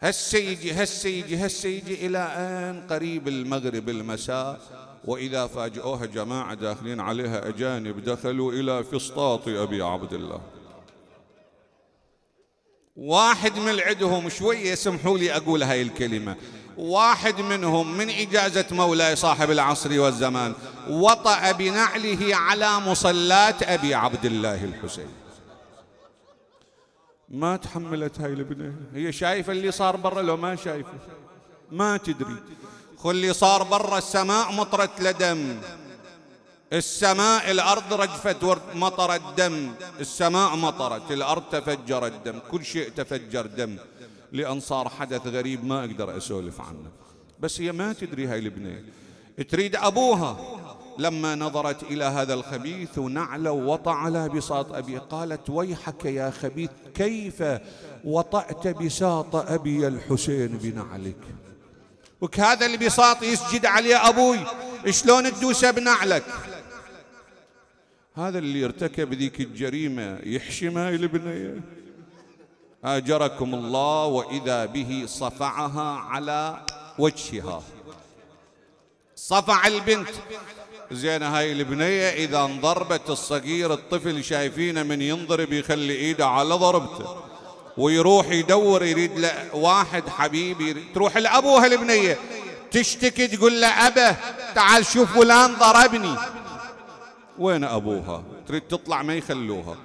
هسه يجي هسه يجي هسه يجي إلى أن قريب المغرب المساء. وإذا فاجئوها جماعة داخلين عليها أجانب دخلوا إلى فسطاط أبي عبد الله. واحد من عندهم شوية سمحوا لي أقول هاي الكلمة. واحد منهم من إجازة مولاي صاحب العصر والزمان وطأ بنعله على مصلاة أبي عبد الله الحسين. ما تحملت هاي البنية هي شايفة اللي صار برا لو ما شايفة. ما تدري. خل اللي صار برا السماء مطرت لدم. السماء الأرض رجفت مطرت دم. السماء مطرت الأرض تفجرت دم. كل شيء تفجر دم. لأن صار حدث غريب ما أقدر أسولف عنه. بس هي ما تدري هاي البنية. تريد أبوها. لما نظرت إلى هذا الخبيث وطع على بساط أبي. قالت ويحك يا خبيث كيف وطأت بساط أبي الحسين بنعلك؟ وكهذا البساط يسجد عليه أبوي. شلون تدوس بنعلك؟ هذا اللي ارتكب ذيك الجريمة يحشم هاي البنية آجركم الله وإذا به صفعها على وجهها. صفع البنت. زين هاي البنية إذا انضربت الصغير الطفل شايفينه من ينضرب يخلي إيده على ضربته. ويروح يدور يريد له واحد حبيب يريد تروح لأبوها البنية. تشتكي تقول له أبه تعال شوف فلان ضربني. وين أبوها؟ تريد تطلع ما يخلوها.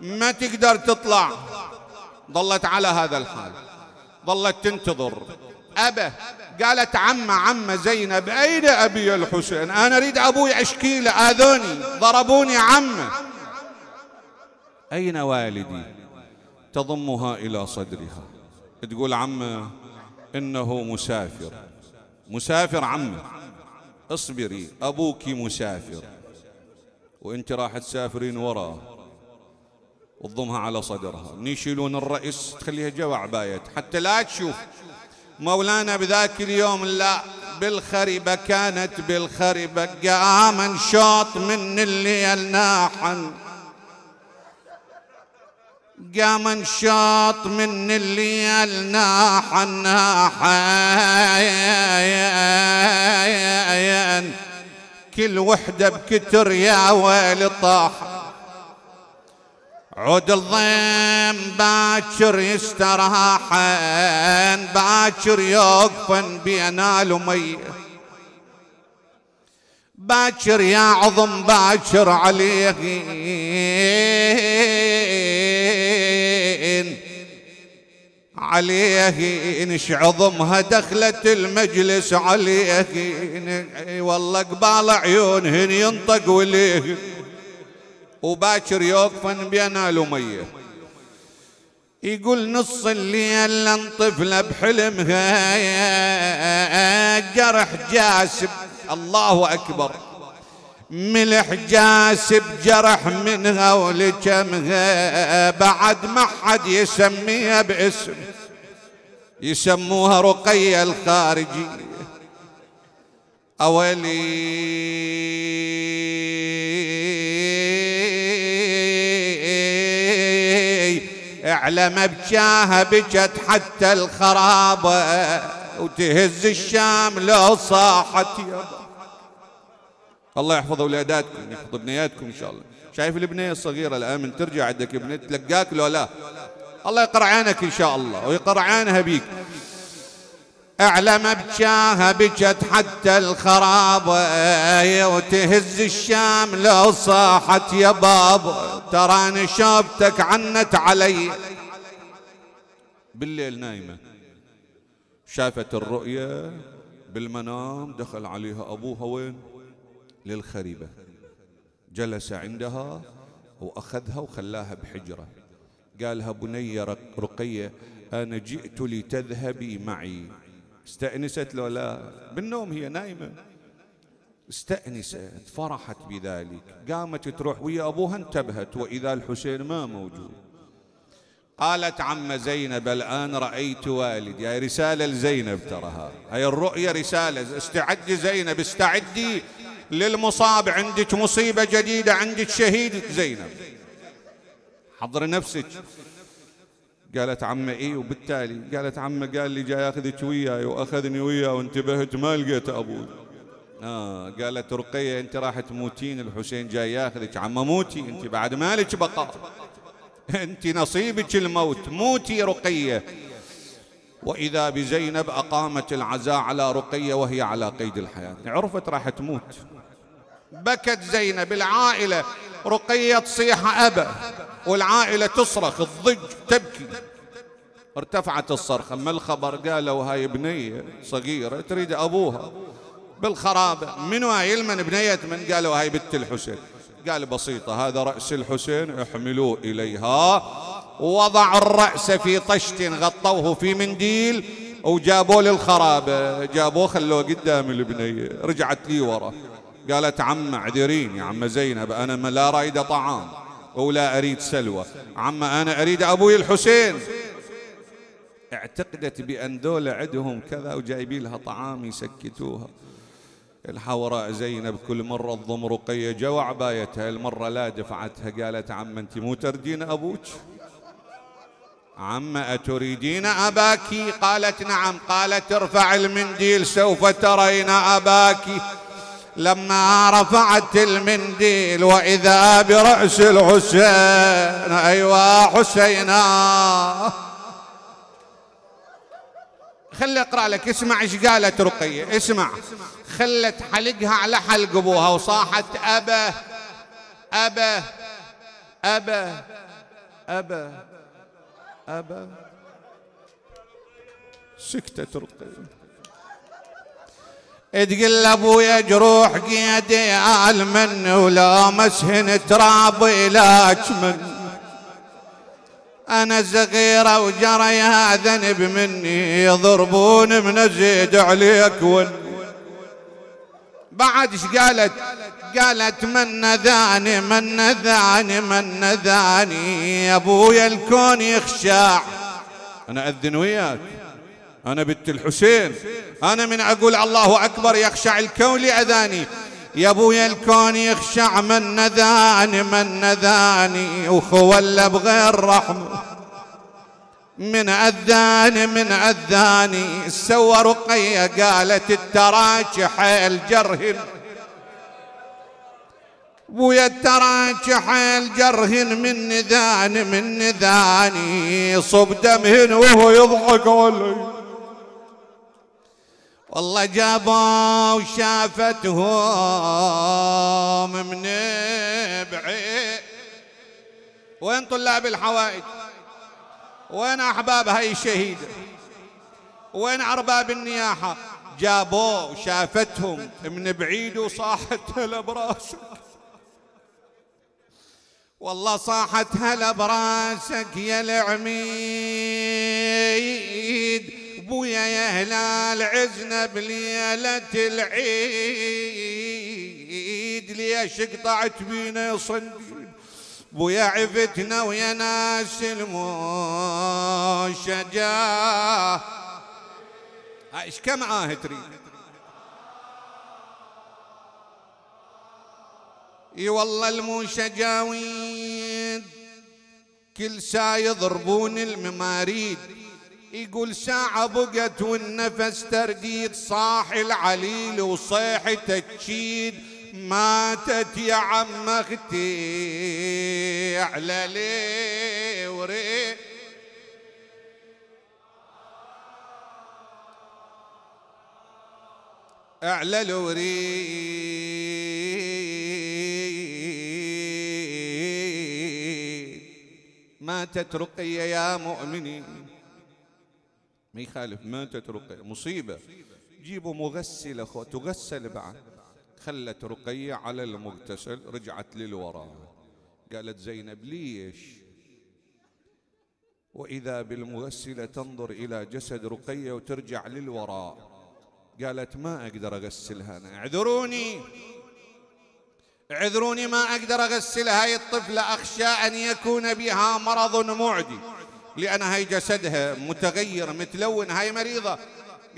ما تقدر تطلع. ظلت على هذا الحال. ظلت تنتظر. أبه قالت عمة عمة زينب أين أبي الحسين؟ أنا أريد أبوي أشكيله آذوني ضربوني عمة. أين والدي؟ تضمها إلى صدرها. تقول عمة إنه مسافر. مسافر عمة. اصبري أبوك مسافر. وانت راح تسافرين وراه وتضمها على صدرها. يشيلون الرئيس تخليها جوا عباية حتى لا تشوف. مولانا بذاك اليوم لا بالخربة كانت بالخربة قام شاط من الليل ناحا قام شاط من الليل ناحا ناحا كل وحدة بكتر يا ويل طاح عود الضيم باكر يستراحن باكر يوقفن بين المية باكر يا عظم باكر عليه. عليه انش عظمها دخلت المجلس عليه والله قبال عيونهن ينطق وليه. وباكر يوقفن بين الأمية. يقول نص الليل انطفله بحلمها جرح جاسب. الله أكبر. ملح جاسب جرح منها ولجمها بعد ما حد يسميها باسم. يسموها رقية الخارجية. أولي. اعلم بجاها بجت حتى الخرابة وتهز الشام لو صاحت يا الله يحفظ أولاداتكم يحفظ بنياتكم إن شاء الله. شايف البنية الصغيرة الان من ترجع عندك ابنيه تلقاك لو لا. الله يقرع عينك إن شاء الله ويقرع عينها بيك. أعلم بجاها بجت حتى الخرابة وتهز الشام لو صاحت يا بابا تراني شوفتك عنت علي. بالليل نايمة. شافت الرؤية بالمنام دخل عليها أبوها وين؟ للخريبة. جلس عندها وأخذها وخلاها بحجرة. قالها بني رقية أنا جئت لتذهبي معي. استأنست؟ لو لا بالنوم هي نايمة. استأنست فرحت بذلك. قامت تروح ويا أبوها انتبهت وإذا الحسين ما موجود. قالت عم زينب الآن رأيت والدي. هاي رسالة لزينب ترى هاي الرؤية رسالة. استعدي زينب استعدي. للمصاب عندك مصيبة جديدة عندك شهيد زينب. حضر نفسك. قالت عمة إيه وبالتالي قالت عمة قال لي جاي ياخذك وياي وأخذني وياه وانتبهت ما لقيت أبوي. آه قالت رقية أنت راح تموتين الحسين جاي ياخذك. عمة موتي أنت بعد مالك بقاء أنت نصيبك الموت. موتي رقية. وإذا بزينب أقامت العزاء على رقية وهي على قيد الحياة. عرفت راح تموت. بكت زينب العائلة رقية تصيح أبا والعائلة تصرخ تضج تبكي. ارتفعت الصرخة ما الخبر؟ قالوا هاي بنية صغيرة تريد أبوها. بالخرابة من هاي؟ المن بنية من؟ قالوا هاي بنت الحسين. قال بسيطة هذا رأس الحسين احملوه إليها. ووضعوا الرأس في طشت غطوه في منديل وجابوه للخرابة. جابوه خلوه قدام البنية. رجعت لي ورا. قالت عم اعذرين يا عم زينب أنا ما لا رايدة طعام ولا أريد سلوى. عم أنا أريد أبوي الحسين. اعتقدت بأن دول عندهم كذا وجايبين لها طعام يسكتوها. الحوراء زينب كل مرة تضم رقية جوع عبايتها المرة لا دفعتها قالت عم أنت مو تردين أبوك؟ عم أتريدين أباك قالت نعم قالت ارفع المنديل سوف ترين أباك لما رفعت المنديل وإذا برأس الحسين أيوا حسينا. خلي اقرأ لك اسمع إيش قالت رقية اسمع. خلت حلقها على حلق أبوها وصاحت أبا أبا أبا أبا أبا. سكتت رقية. تقول أبويا جروح قيدي من ولا مسهن تراب لاك من أنا صغيرة وجريها ذنب مني يضربون من أزيد عليك ون بعد إيش قالت؟ قالت من نذاني من نذاني من نذاني. يا أبويا الكون يخشع. أنا أذن وياك. أنا بنت الحسين. أنا من أقول الله أكبر يخشع الكون لأذاني. يا أبويا الكون يخشع من نذاني من نذاني وخولة بغير رحمه من أذاني من أذاني سوى رقية قالت التراك حيل جرهن التراك حيل جرهن من نذاني من نذاني صب دمهن وهو يضحك علي. والله جابوا وشافتهم من بعيد. وين طلاب الحوائج؟ وين أحباب هاي الشهيدة؟ وين أرباب النياحة؟ جابوه وشافتهم من بعيد وصاحت هلا براسك. والله صاحت هلا براسك يا العميد. بويا يا هلال عزنا بليلة العيد. ليش قطعت بينا صنديد بويا عفتنا ويا ناس المشجاه إيش كم عاه تريد؟ إي والله المشجاوين كل ساعة يضربون المماريد. يقول ساعة بقت والنفس ترديد صاح العليل وصيح تشيد ماتت يا عم أختي على ليه وريه اعلى الوريد ماتت رقية يا مؤمنين. ما يخالف ماتت رقية مصيبة. جيبوا مغسل أخوة تغسل بعد. خلت رقية على المغتسل رجعت للوراء. قالت زينب ليش؟ وإذا بالمغسلة تنظر إلى جسد رقية وترجع للوراء. قالت ما أقدر أغسلها أنا اعذروني. اعذروني ما أقدر أغسل هاي الطفلة أخشى أن يكون بها مرض معدي. لأن هاي جسدها متغير متلون هاي مريضة.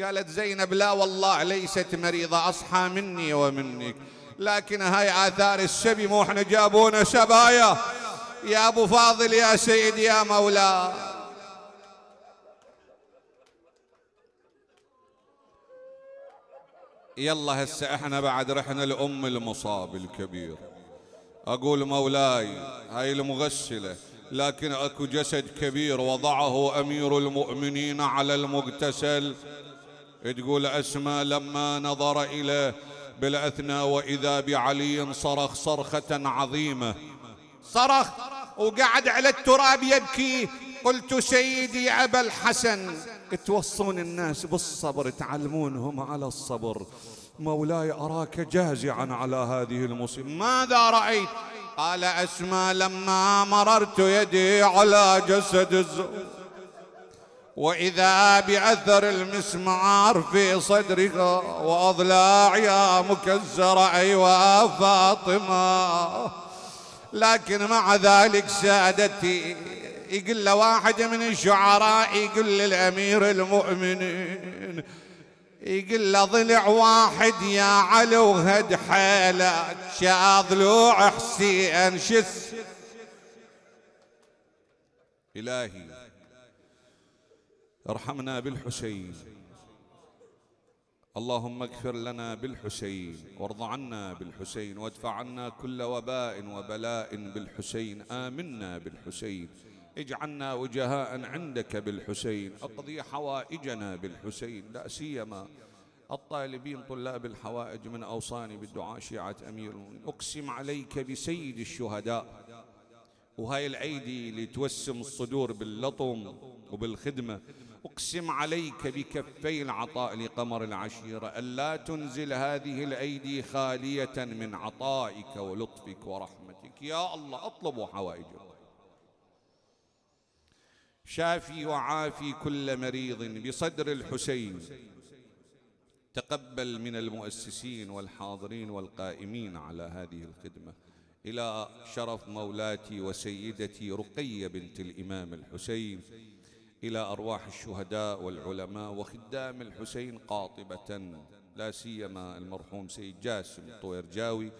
قالت زينب لا والله ليست مريضة أصحى مني ومنك. لكن هاي آثار السبي مو إحنا جابونا سبايا. يا أبو فاضل يا سيد يا مولاي يلا هسه إحنا بعد رحنا لأم المصاب الكبير. أقول مولاي هاي المغسلة. لكن أكو جسد كبير وضعه أمير المؤمنين على المغتسل. تقول أسمى لما نظر إليه بالأثناء وإذا بعلي صرخ صرخة عظيمة. صرخ وقعد على التراب يبكي. قلت سيدي أبا الحسن توصون الناس بالصبر تعلمونهم على الصبر. مولاي أراك جازعا على هذه المصيبة. ماذا رأيت؟ قال أسمى لما مررت يدي على جسد الزوج. وإذا بأثر المسمار في صدرها وأضلاعها مكسرة أيوا فاطمة. لكن مع ذلك سادتي يقول له واحد من الشعراء يقول للأمير المؤمنين. يقول له ضلع واحد يا علي وهد حيلك شاضلوع حسين شس. إلهي ارحمنا بالحسين. اللهم اغفر لنا بالحسين وارض عنا بالحسين وادفع عنا كل وباء وبلاء بالحسين. آمنا بالحسين. اجعلنا وجهاء عندك بالحسين. اقضي حوائجنا بالحسين. لا سيما الطالبين طلاب الحوائج من أوصاني بالدعاء امير المؤمنين أقسم عليك بسيد الشهداء. وهاي الأيدي اللي توسم الصدور باللطم وبالخدمة. أقسم عليك بكفي العطاء لقمر العشيره ألا تنزل هذه الأيدي خالية من عطائك ولطفك ورحمتك. يا الله اطلبوا حوائجكم. شافي وعافي كل مريض بصدر الحسين. تقبل من المؤسسين والحاضرين والقائمين على هذه الخدمة إلى شرف مولاتي وسيدتي رقية بنت الإمام الحسين إلى أرواح الشهداء والعلماء وخدام الحسين قاطبة لا سيما المرحوم سيد جاسم الطويرجاوي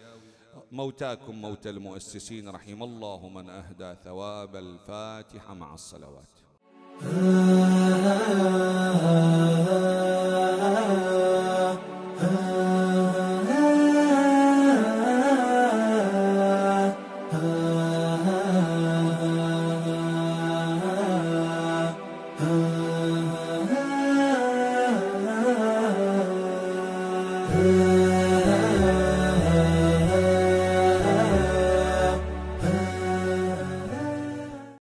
موتاكم موت المؤسسين رحم الله من أهدى ثواب الفاتحة مع الصلوات.